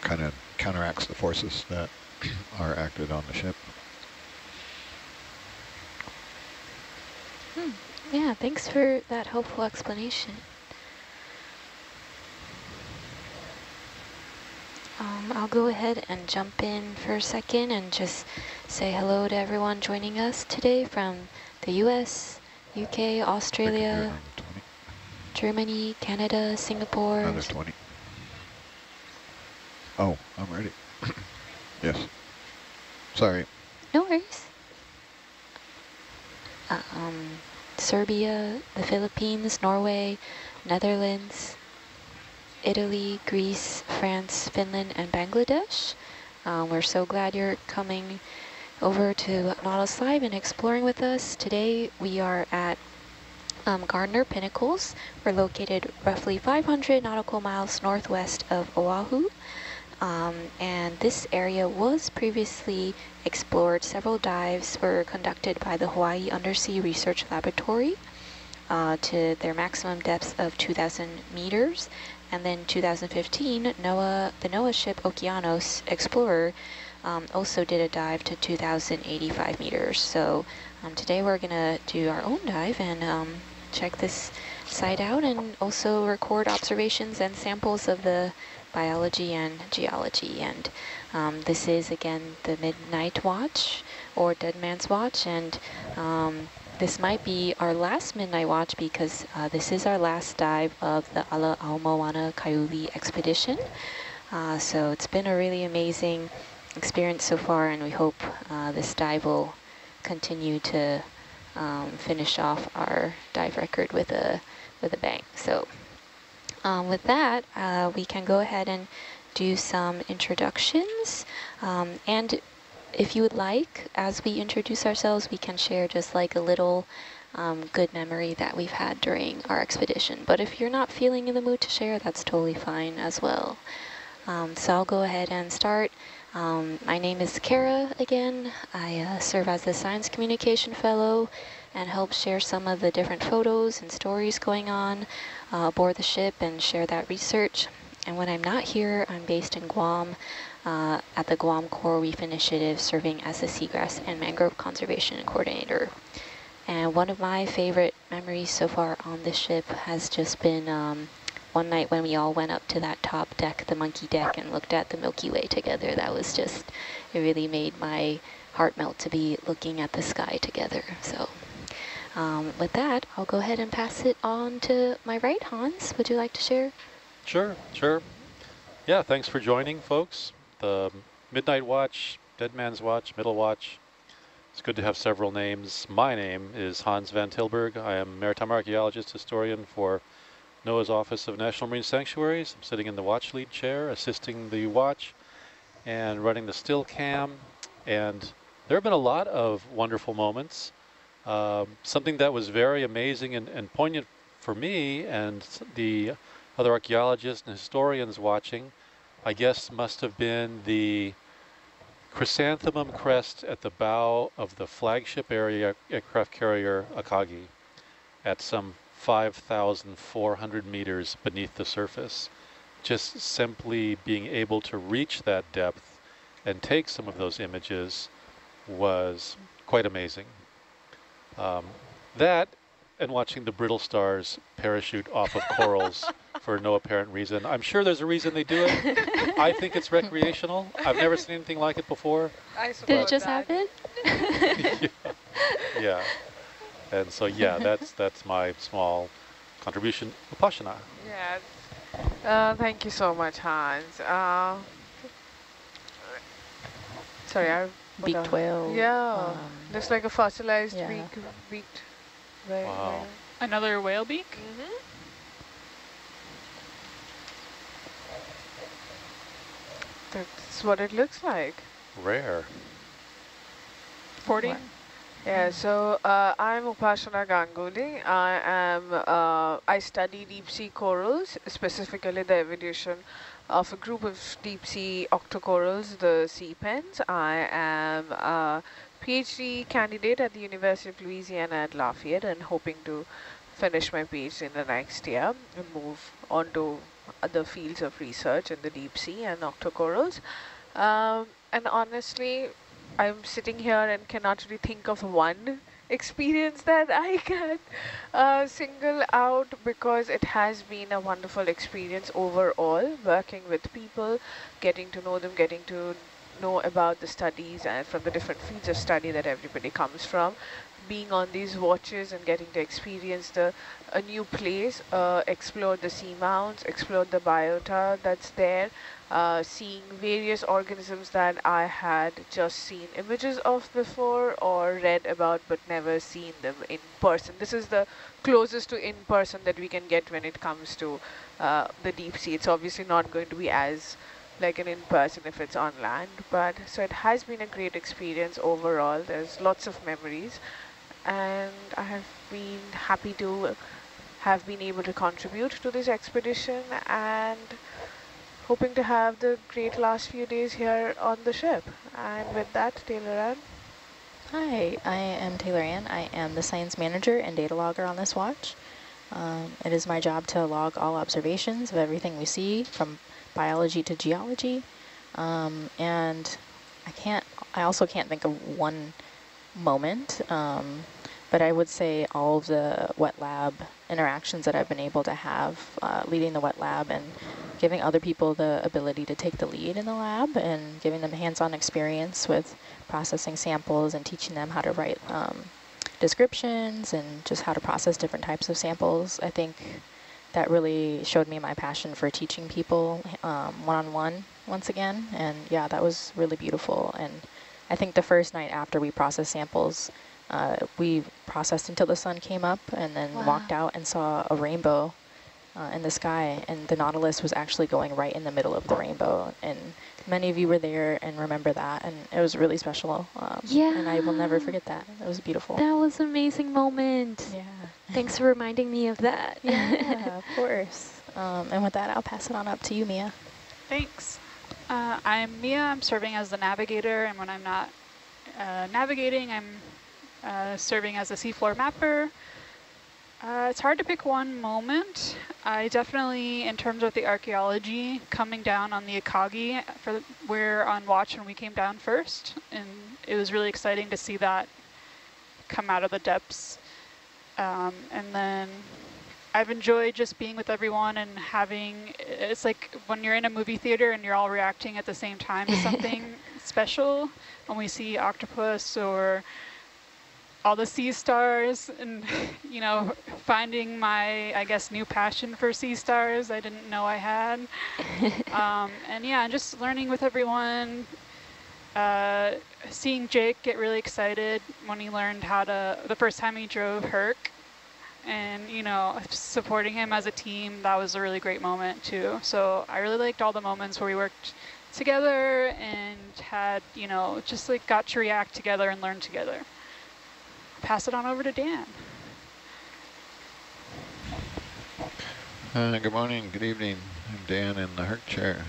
kind of counteracts the forces that are acted on the ship. Hmm. Yeah, thanks for that helpful explanation. Um, I'll go ahead and jump in for a second and just say hello to everyone joining us today from the US, UK, Australia, Germany, Canada, Singapore. Another 20. Oh, I'm ready. Yes. Sorry. No worries. Uh, um, Serbia, the Philippines, Norway, Netherlands, Italy, Greece, France, Finland, and Bangladesh. Um, we're so glad you're coming over to Nautilus Live and exploring with us. Today we are at um, Gardner Pinnacles. We're located roughly 500 nautical miles northwest of Oahu. Um, and this area was previously explored. Several dives were conducted by the Hawaii Undersea Research Laboratory uh, to their maximum depths of 2,000 meters. And then 2015, NOAA, the NOAA ship Okeanos Explorer um, also did a dive to 2,085 meters. So um, today we're going to do our own dive and um, check this site out and also record observations and samples of the biology and geology. And um, this is, again, the Midnight Watch or Dead Man's Watch. And um, this might be our last midnight watch because uh, this is our last dive of the Ala Aumoana Kai Uli expedition. Uh, so it's been a really amazing experience so far and we hope uh, this dive will continue to um, finish off our dive record with a with a bang. So um, with that, uh, we can go ahead and do some introductions um, and if you would like, as we introduce ourselves, we can share just like a little um, good memory that we've had during our expedition. But if you're not feeling in the mood to share, that's totally fine as well. Um, so I'll go ahead and start. Um, my name is Kara again. I uh, serve as the Science Communication Fellow and help share some of the different photos and stories going on uh, aboard the ship and share that research. And when I'm not here, I'm based in Guam uh, at the Guam Coral Reef Initiative serving as the Seagrass and Mangrove Conservation Coordinator. And one of my favorite memories so far on this ship has just been um, one night when we all went up to that top deck, the monkey deck, and looked at the Milky Way together. That was just, it really made my heart melt to be looking at the sky together. So um, with that, I'll go ahead and pass it on to my right. Hans, would you like to share? Sure, sure. Yeah, thanks for joining, folks the Midnight Watch, Dead Man's Watch, Middle Watch. It's good to have several names. My name is Hans van Tilburg. I am maritime archaeologist historian for NOAA's Office of National Marine Sanctuaries. I'm sitting in the watch lead chair, assisting the watch and running the still cam. And there have been a lot of wonderful moments. Um, something that was very amazing and, and poignant for me and the other archaeologists and historians watching I guess must have been the chrysanthemum crest at the bow of the flagship area aircraft carrier Akagi at some 5,400 meters beneath the surface. Just simply being able to reach that depth and take some of those images was quite amazing. Um, that and watching the brittle stars parachute off of corals for no apparent reason. I'm sure there's a reason they do it. I think it's recreational. I've never seen anything like it before. Did it just that. happen? yeah. yeah. And so, yeah, that's that's my small contribution. Upasana. Yeah. Uh, thank you so much, Hans. Uh, sorry, I... Beaked whale. Yeah. Um, just like a fossilized yeah. beak, beaked Right, wow. Right. Another whale beak? Mm -hmm. That's what it looks like. Rare. 40? Yeah, so uh, I'm Upasana Ganguly. I am, uh, I study deep sea corals, specifically the evolution of a group of deep sea octocorals, the sea pens. I am a PhD candidate at the University of Louisiana at Lafayette and hoping to finish my PhD in the next year and move on to other fields of research in the deep sea and octocorals. Um, and honestly, I'm sitting here and cannot really think of one experience that I can uh, single out because it has been a wonderful experience overall, working with people, getting to know them, getting to know about the studies and from the different fields of study that everybody comes from being on these watches and getting to experience the a new place, uh, explore the seamounts, explore the biota that's there, uh, seeing various organisms that I had just seen images of before or read about but never seen them in person. This is the closest to in person that we can get when it comes to uh, the deep sea. It's obviously not going to be as like an in-person if it's on land. But so it has been a great experience overall. There's lots of memories and I have been happy to have been able to contribute to this expedition and hoping to have the great last few days here on the ship. And with that, Taylor Ann. Hi, I am Taylor Ann. I am the science manager and data logger on this watch. Um, it is my job to log all observations of everything we see from biology to geology. Um, and I can't, I also can't think of one moment, um, but I would say all of the wet lab interactions that I've been able to have uh, leading the wet lab and giving other people the ability to take the lead in the lab and giving them hands-on experience with processing samples and teaching them how to write um, descriptions and just how to process different types of samples. I think that really showed me my passion for teaching people um, one-on-one -on -one once again. And yeah, that was really beautiful. And I think the first night after we processed samples, uh, we processed until the sun came up and then wow. walked out and saw a rainbow uh, in the sky. And the Nautilus was actually going right in the middle of the rainbow. And many of you were there and remember that. And it was really special. Um, yeah. And I will never forget that. It was beautiful. That was an amazing moment. Yeah. Thanks for reminding me of that. Yeah, of course. Um, and with that, I'll pass it on up to you, Mia. Thanks. Uh, I'm Mia. I'm serving as the navigator, and when I'm not uh, navigating, I'm uh, serving as a seafloor mapper. Uh, it's hard to pick one moment. I definitely, in terms of the archaeology, coming down on the Akagi, for we're on watch when we came down first, and it was really exciting to see that come out of the depths. Um, and then I've enjoyed just being with everyone and having, it's like when you're in a movie theater and you're all reacting at the same time to something special. When we see octopus or all the sea stars and, you know, finding my, I guess, new passion for sea stars I didn't know I had. um, and yeah, and just learning with everyone, uh, seeing Jake get really excited when he learned how to, the first time he drove Herc and you know supporting him as a team that was a really great moment too. So i really liked all the moments where we worked together and had you know just like got to react together and learn together. Pass it on over to dan. Uh, good morning good evening. I'm dan in the herc chair.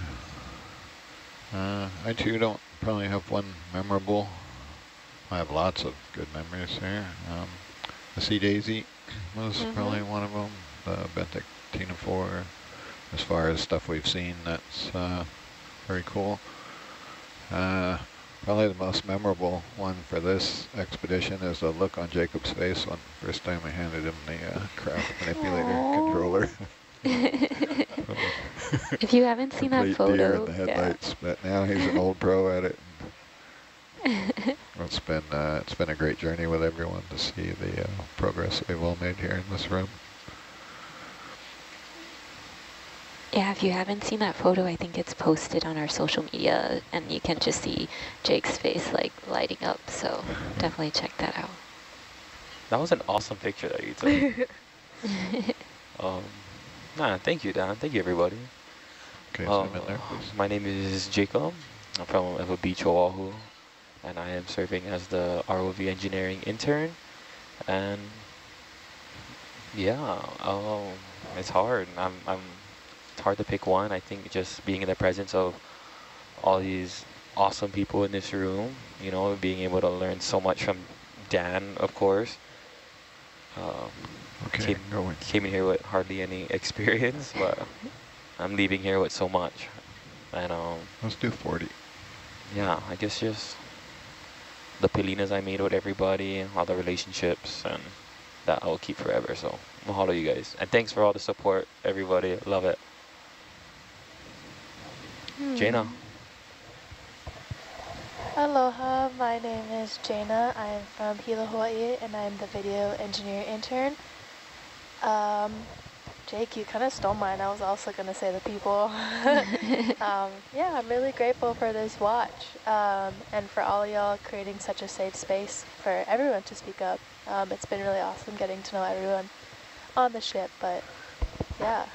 Uh, i too don't probably have one memorable. I have lots of good memories here. Um, the sea daisy was mm -hmm. probably one of them. The Benthic ctenophore, as far as stuff we've seen, that's uh, very cool. Uh, probably the most memorable one for this expedition is the look on Jacob's face when first time I handed him the uh, Kraft manipulator Aww. controller. if you haven't seen that photo, deer in the headlights, yeah. but now he's an old pro at it. it's been uh, it's been a great journey with everyone to see the uh, progress we've all made here in this room. Yeah, if you haven't seen that photo, I think it's posted on our social media, and you can just see Jake's face like lighting up. So definitely check that out. That was an awesome picture that you took. um, nah, thank you, Dan. Thank you, everybody. Okay, um, there, my name is Jacob. I'm from Ewa Beach, Oahu and I am serving as the ROV engineering intern. And yeah, um, it's hard. I'm, I'm, it's hard to pick one. I think just being in the presence of all these awesome people in this room, you know, being able to learn so much from Dan, of course. Um, okay, came, came in here with hardly any experience, but I'm leaving here with so much. And um, let's do 40. Yeah, I guess just the pilinas I made with everybody, all the relationships, and that I will keep forever. So mahalo you guys. And thanks for all the support, everybody. Love it. Hmm. Jaina. Aloha, my name is Jaina. I'm from Hilo, Hawaii, and I'm the video engineer intern. Um, Jake, you kind of stole mine. I was also going to say the people. um, yeah, I'm really grateful for this watch um, and for all y'all creating such a safe space for everyone to speak up. Um, it's been really awesome getting to know everyone on the ship, but yeah,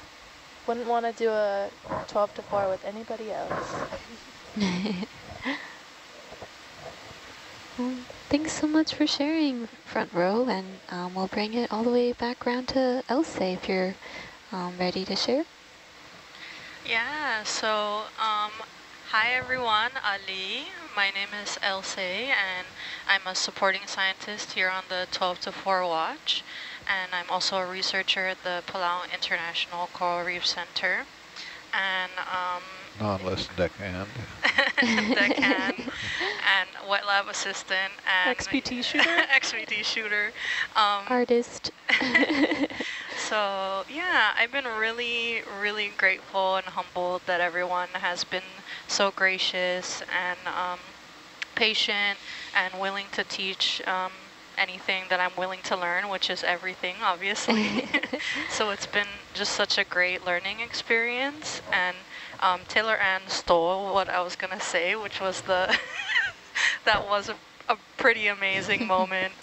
wouldn't want to do a 12 to 4 with anybody else. well, thanks so much for sharing, front row, and um, we'll bring it all the way back around to Else if you're um, ready to share. Yeah, so um, hi everyone, Ali. My name is Else, and I'm a supporting scientist here on the 12 to 4 watch and I'm also a researcher at the Palau International Coral Reef Center. And um, non-list deckhand. deckhand and wet lab assistant and XBT shooter. XBT shooter. Um, Artist. so yeah, I've been really, really grateful and humbled that everyone has been so gracious and um, patient and willing to teach um, anything that I'm willing to learn, which is everything, obviously. so it's been just such a great learning experience. And um, Taylor Ann stole what I was going to say, which was the, that was a, a pretty amazing moment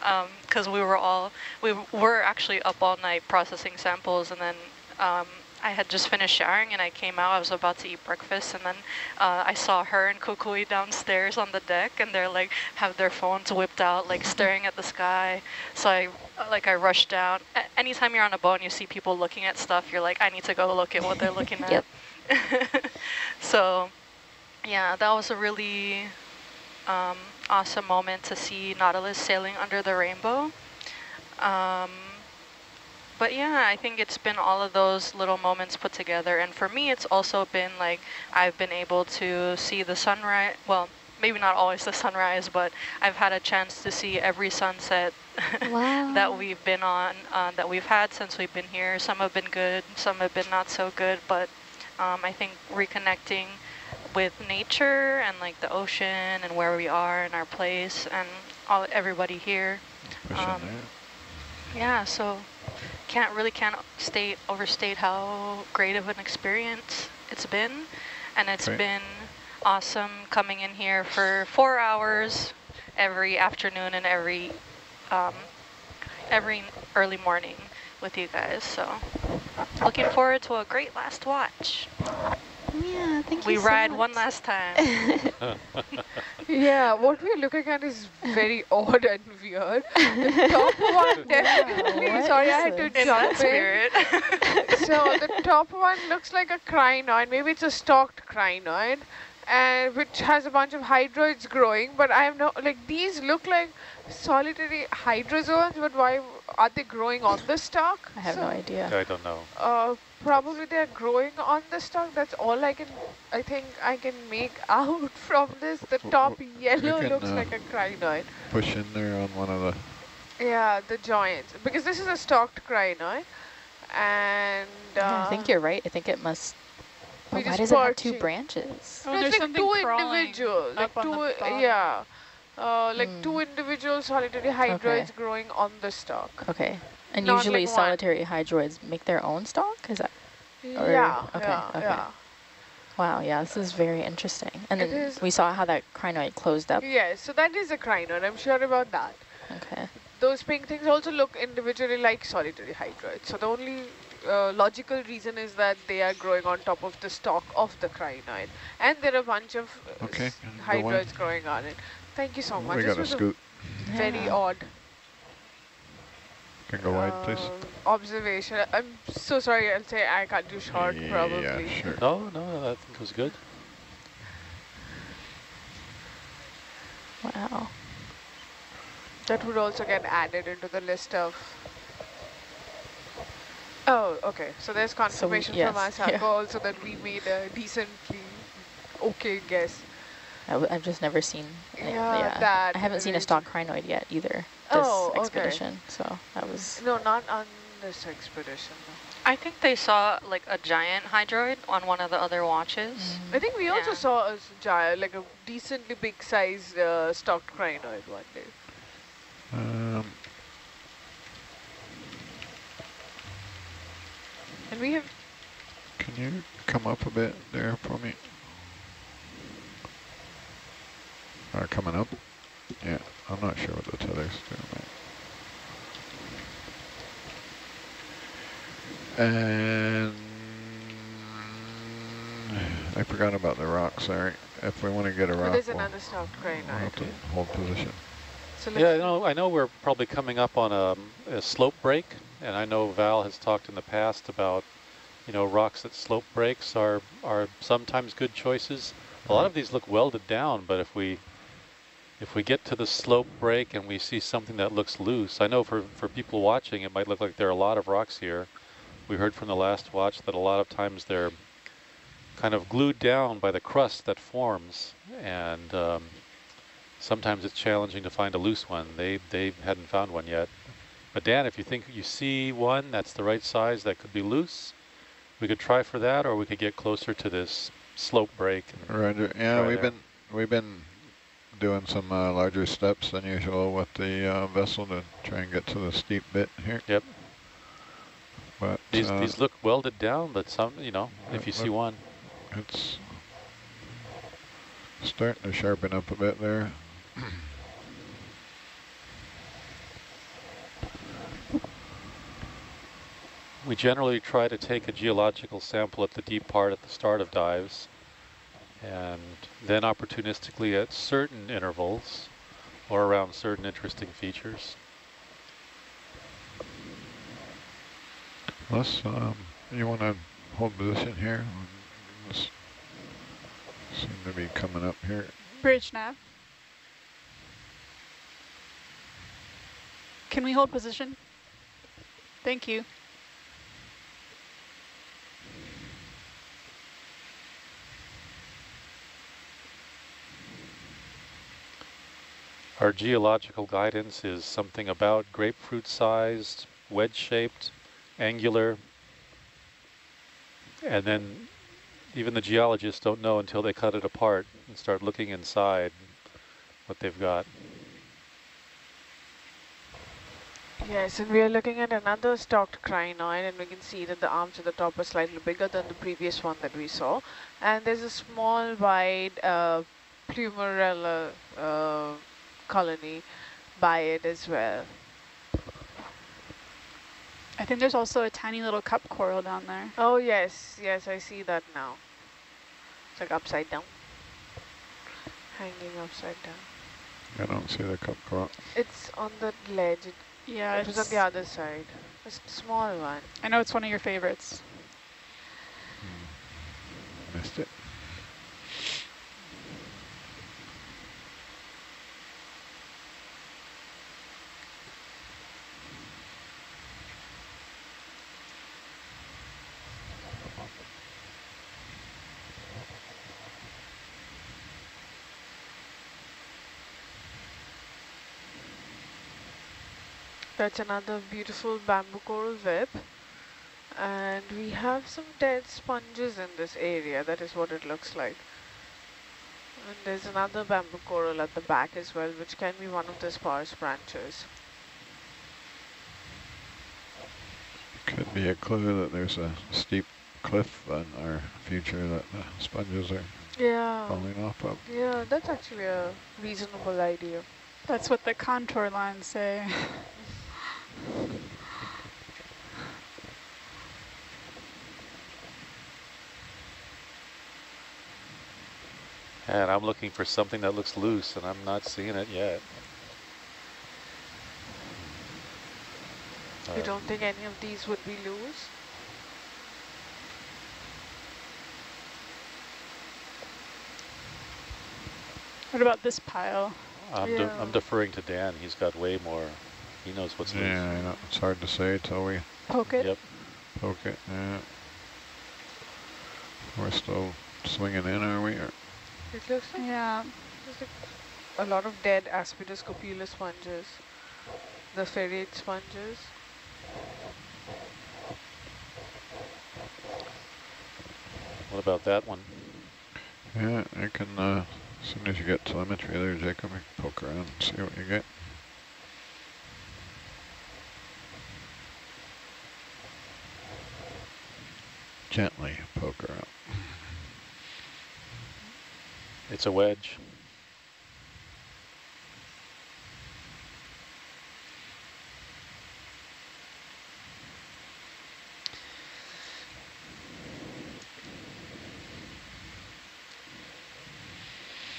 because um, we were all, we were actually up all night processing samples and then um, I had just finished showering and I came out. I was about to eat breakfast and then uh, I saw her and Kukui downstairs on the deck and they're like have their phones whipped out, like staring at the sky. So I like I rushed down. A anytime you're on a boat and you see people looking at stuff, you're like, I need to go look at what they're looking at. so yeah, that was a really um, awesome moment to see Nautilus sailing under the rainbow. Um, but yeah, I think it's been all of those little moments put together. And for me, it's also been like I've been able to see the sunrise. Well, maybe not always the sunrise, but I've had a chance to see every sunset wow. that we've been on, uh, that we've had since we've been here. Some have been good, some have been not so good, but um, I think reconnecting with nature and like the ocean and where we are and our place and all everybody here. Um, yeah, so can't really can't state overstate how great of an experience it's been, and it's great. been awesome coming in here for four hours every afternoon and every um, every early morning with you guys. So looking forward to a great last watch. Yeah, thank we you We ride so one last time. yeah, what we're looking at is very odd and weird. The top one definitely, yeah, sorry I had to in jump spirit. so the top one looks like a crinoid, maybe it's a stalked crinoid, and which has a bunch of hydroids growing, but I have no, like these look like solitary hydrozoans, but why are they growing on the stalk? I have so, no idea. I don't know. Uh, probably they're growing on the stalk. That's all I can, I think I can make out from this. The top yellow can, looks uh, like a crinoid. Push in there on one of the... Yeah, the joints. Because this is a stalked crinoid. And... Uh, yeah, I think you're right. I think it must... But why does it have two branches? Oh, no, it's like two individuals. Like two, yeah. Uh, like mm. two individual solitary hydroids okay. growing on the stalk. Okay. And Not usually like solitary one. hydroids make their own stalk? Is that? Or, yeah, okay, yeah, okay. yeah. Wow, yeah, this is very interesting. And it then we saw how that crinoid closed up. Yeah, so that is a crinoid. I'm sure about that. Okay. Those pink things also look individually like solitary hydroids. So the only uh, logical reason is that they are growing on top of the stalk of the crinoid. And there are a bunch of uh, okay, hydroids growing on it. Thank you so much. We got a scoot. Very yeah. odd. Can go wide, please. Um, observation. I'm so sorry. I'll say I can't do short, yeah, probably. Yeah, sure. No, no, I think it was good. Wow. That would also get added into the list of. Oh, okay. So there's confirmation so, yes, from us yeah. also that we made a decently okay guess. I w I've just never seen. Yeah, yeah. that. I haven't seen a stock crinoid yet either. This oh, expedition. Okay. So that was. No, not on this expedition. I think they saw like a giant hydroid on one of the other watches. Mm. I think we yeah. also saw a giant, like a decently big sized uh, stalked crinoid one day. Um. And we have. Can you come up a bit there for me? Are coming up? Yeah, I'm not sure what the tether's doing. And I forgot about the rocks sorry. If we want to get a rock, there's we'll, another stock crane. we'll have to hold position. So yeah, I know, I know we're probably coming up on a, a slope break, and I know Val has talked in the past about, you know, rocks that slope breaks are, are sometimes good choices. A lot of these look welded down, but if we if we get to the slope break and we see something that looks loose, I know for, for people watching, it might look like there are a lot of rocks here. We heard from the last watch that a lot of times they're kind of glued down by the crust that forms. And um, sometimes it's challenging to find a loose one. They, they hadn't found one yet. But Dan, if you think you see one that's the right size that could be loose, we could try for that, or we could get closer to this slope break. Roger. Yeah, we've there. been we've been doing some uh, larger steps than usual with the uh, vessel to try and get to the steep bit here. Yep. But these uh, these look welded down, but some you know if you see one, it's starting to sharpen up a bit there. we generally try to take a geological sample at the deep part at the start of dives and then opportunistically at certain intervals or around certain interesting features. Les, um, you want to hold position here? This seem to be coming up here. Bridge nav. Can we hold position? Thank you. Our geological guidance is something about grapefruit-sized, wedge-shaped, angular, and then even the geologists don't know until they cut it apart and start looking inside what they've got. Yes, and we are looking at another stalked crinoid and we can see that the arms at the top are slightly bigger than the previous one that we saw. And there's a small wide uh, plumarella uh, colony by it as well. I think there's also a tiny little cup coral down there. Oh yes, yes, I see that now. It's like upside down. Hanging upside down. I don't see the cup coral. It's on the ledge. It, yeah, it was on the other side. It's a small one. I know it's one of your favorites. Hmm. Missed it. That's another beautiful bamboo coral web. And we have some dead sponges in this area. That is what it looks like. And there's another bamboo coral at the back as well, which can be one of the sparse branches. Could be a clue that there's a steep cliff on our future that the sponges are yeah. falling off of. Yeah, that's actually a reasonable idea. That's what the contour lines say. And I'm looking for something that looks loose, and I'm not seeing it yet. You uh, don't think any of these would be loose? What about this pile? I'm, yeah. de I'm deferring to Dan. He's got way more he knows what's yeah, loose. Yeah, I know. It's hard to say till we poke it. Yep. Poke it. Yeah. We're still swinging in, are we? Or? It looks like yeah. Like a lot of dead Aspidoscopulia sponges, the farreid sponges. What about that one? Yeah, I can, uh, as soon as you get telemetry there, Jacob, poke around and see what you get. gently poke her out. It's a wedge.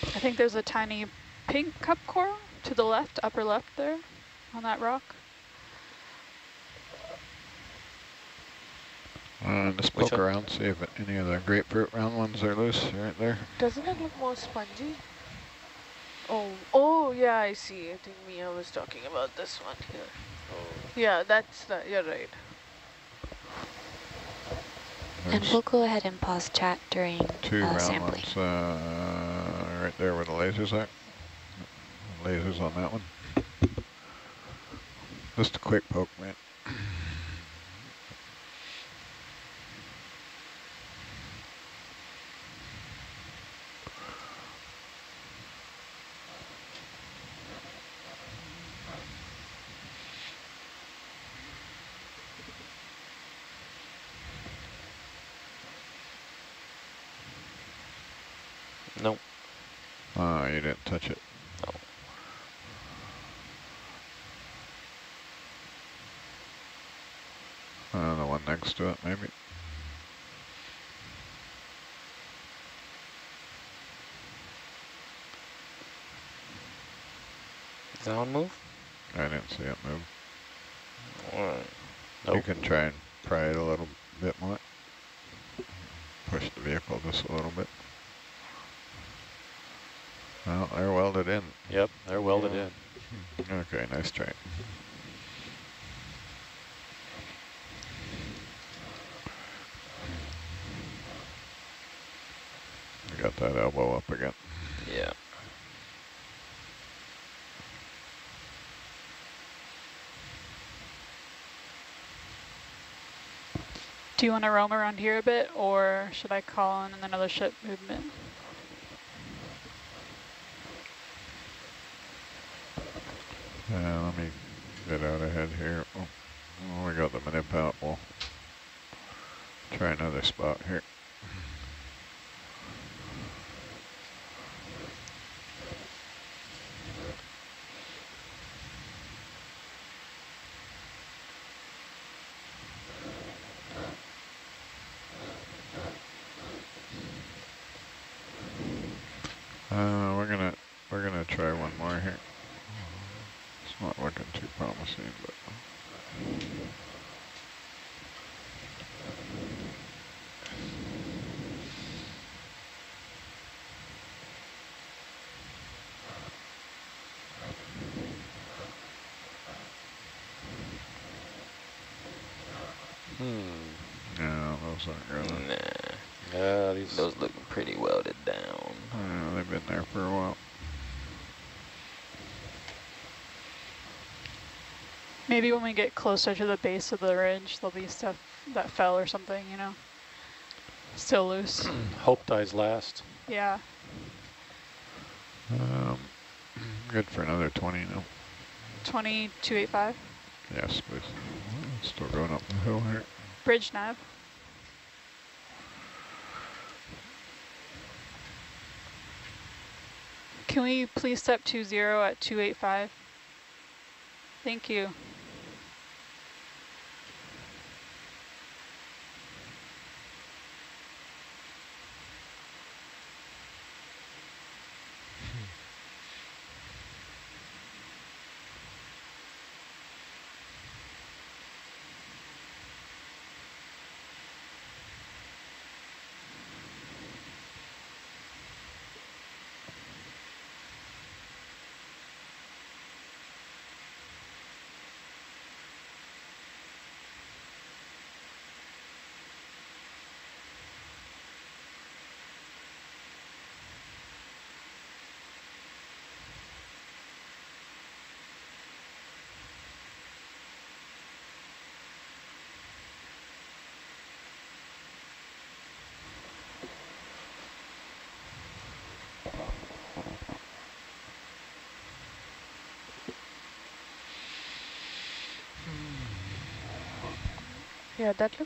I think there's a tiny pink cup coral to the left, upper left there on that rock. Uh, just poke around, see if any of the grapefruit round ones are loose right there. Doesn't it look more spongy? Oh, oh yeah, I see. I think Mia was talking about this one here. Oh. Yeah, that's the, you're right. and we'll go ahead and pause chat during two uh, round sampling. ones uh, right there where the lasers are. Lasers on that one. Just a quick poke, man. Nope. Oh, you didn't touch it. No. Uh, the one next to it, maybe. Does that one move? I didn't see it move. Alright. You can try and pry it a little bit more. Push the vehicle just a little bit. Well, they're welded in. Yep, they're welded Yeah. in. Okay, nice try. I got that elbow up again. Yeah. Do you want to roam around here a bit, or should I call in another ship movement? Yeah, let me get out ahead here. Oh, oh, we got the minute out. We'll try another spot here. Uh, we're gonna we're gonna try one more here. It's not looking too promising, but Hmm. no, those aren't gonna. Nah. Yeah, these Those look pretty welded down. Uh, they've been there for a while. Maybe when we get closer to the base of the ridge, there'll be stuff that fell or something, you know? Still loose. hope dies last. yeah. Um, good for another 20 now. 2285. Yes, please. Still going up the hill here. Bridge nav. Can we please step to zero at 285? Thank you. Yeah, that looks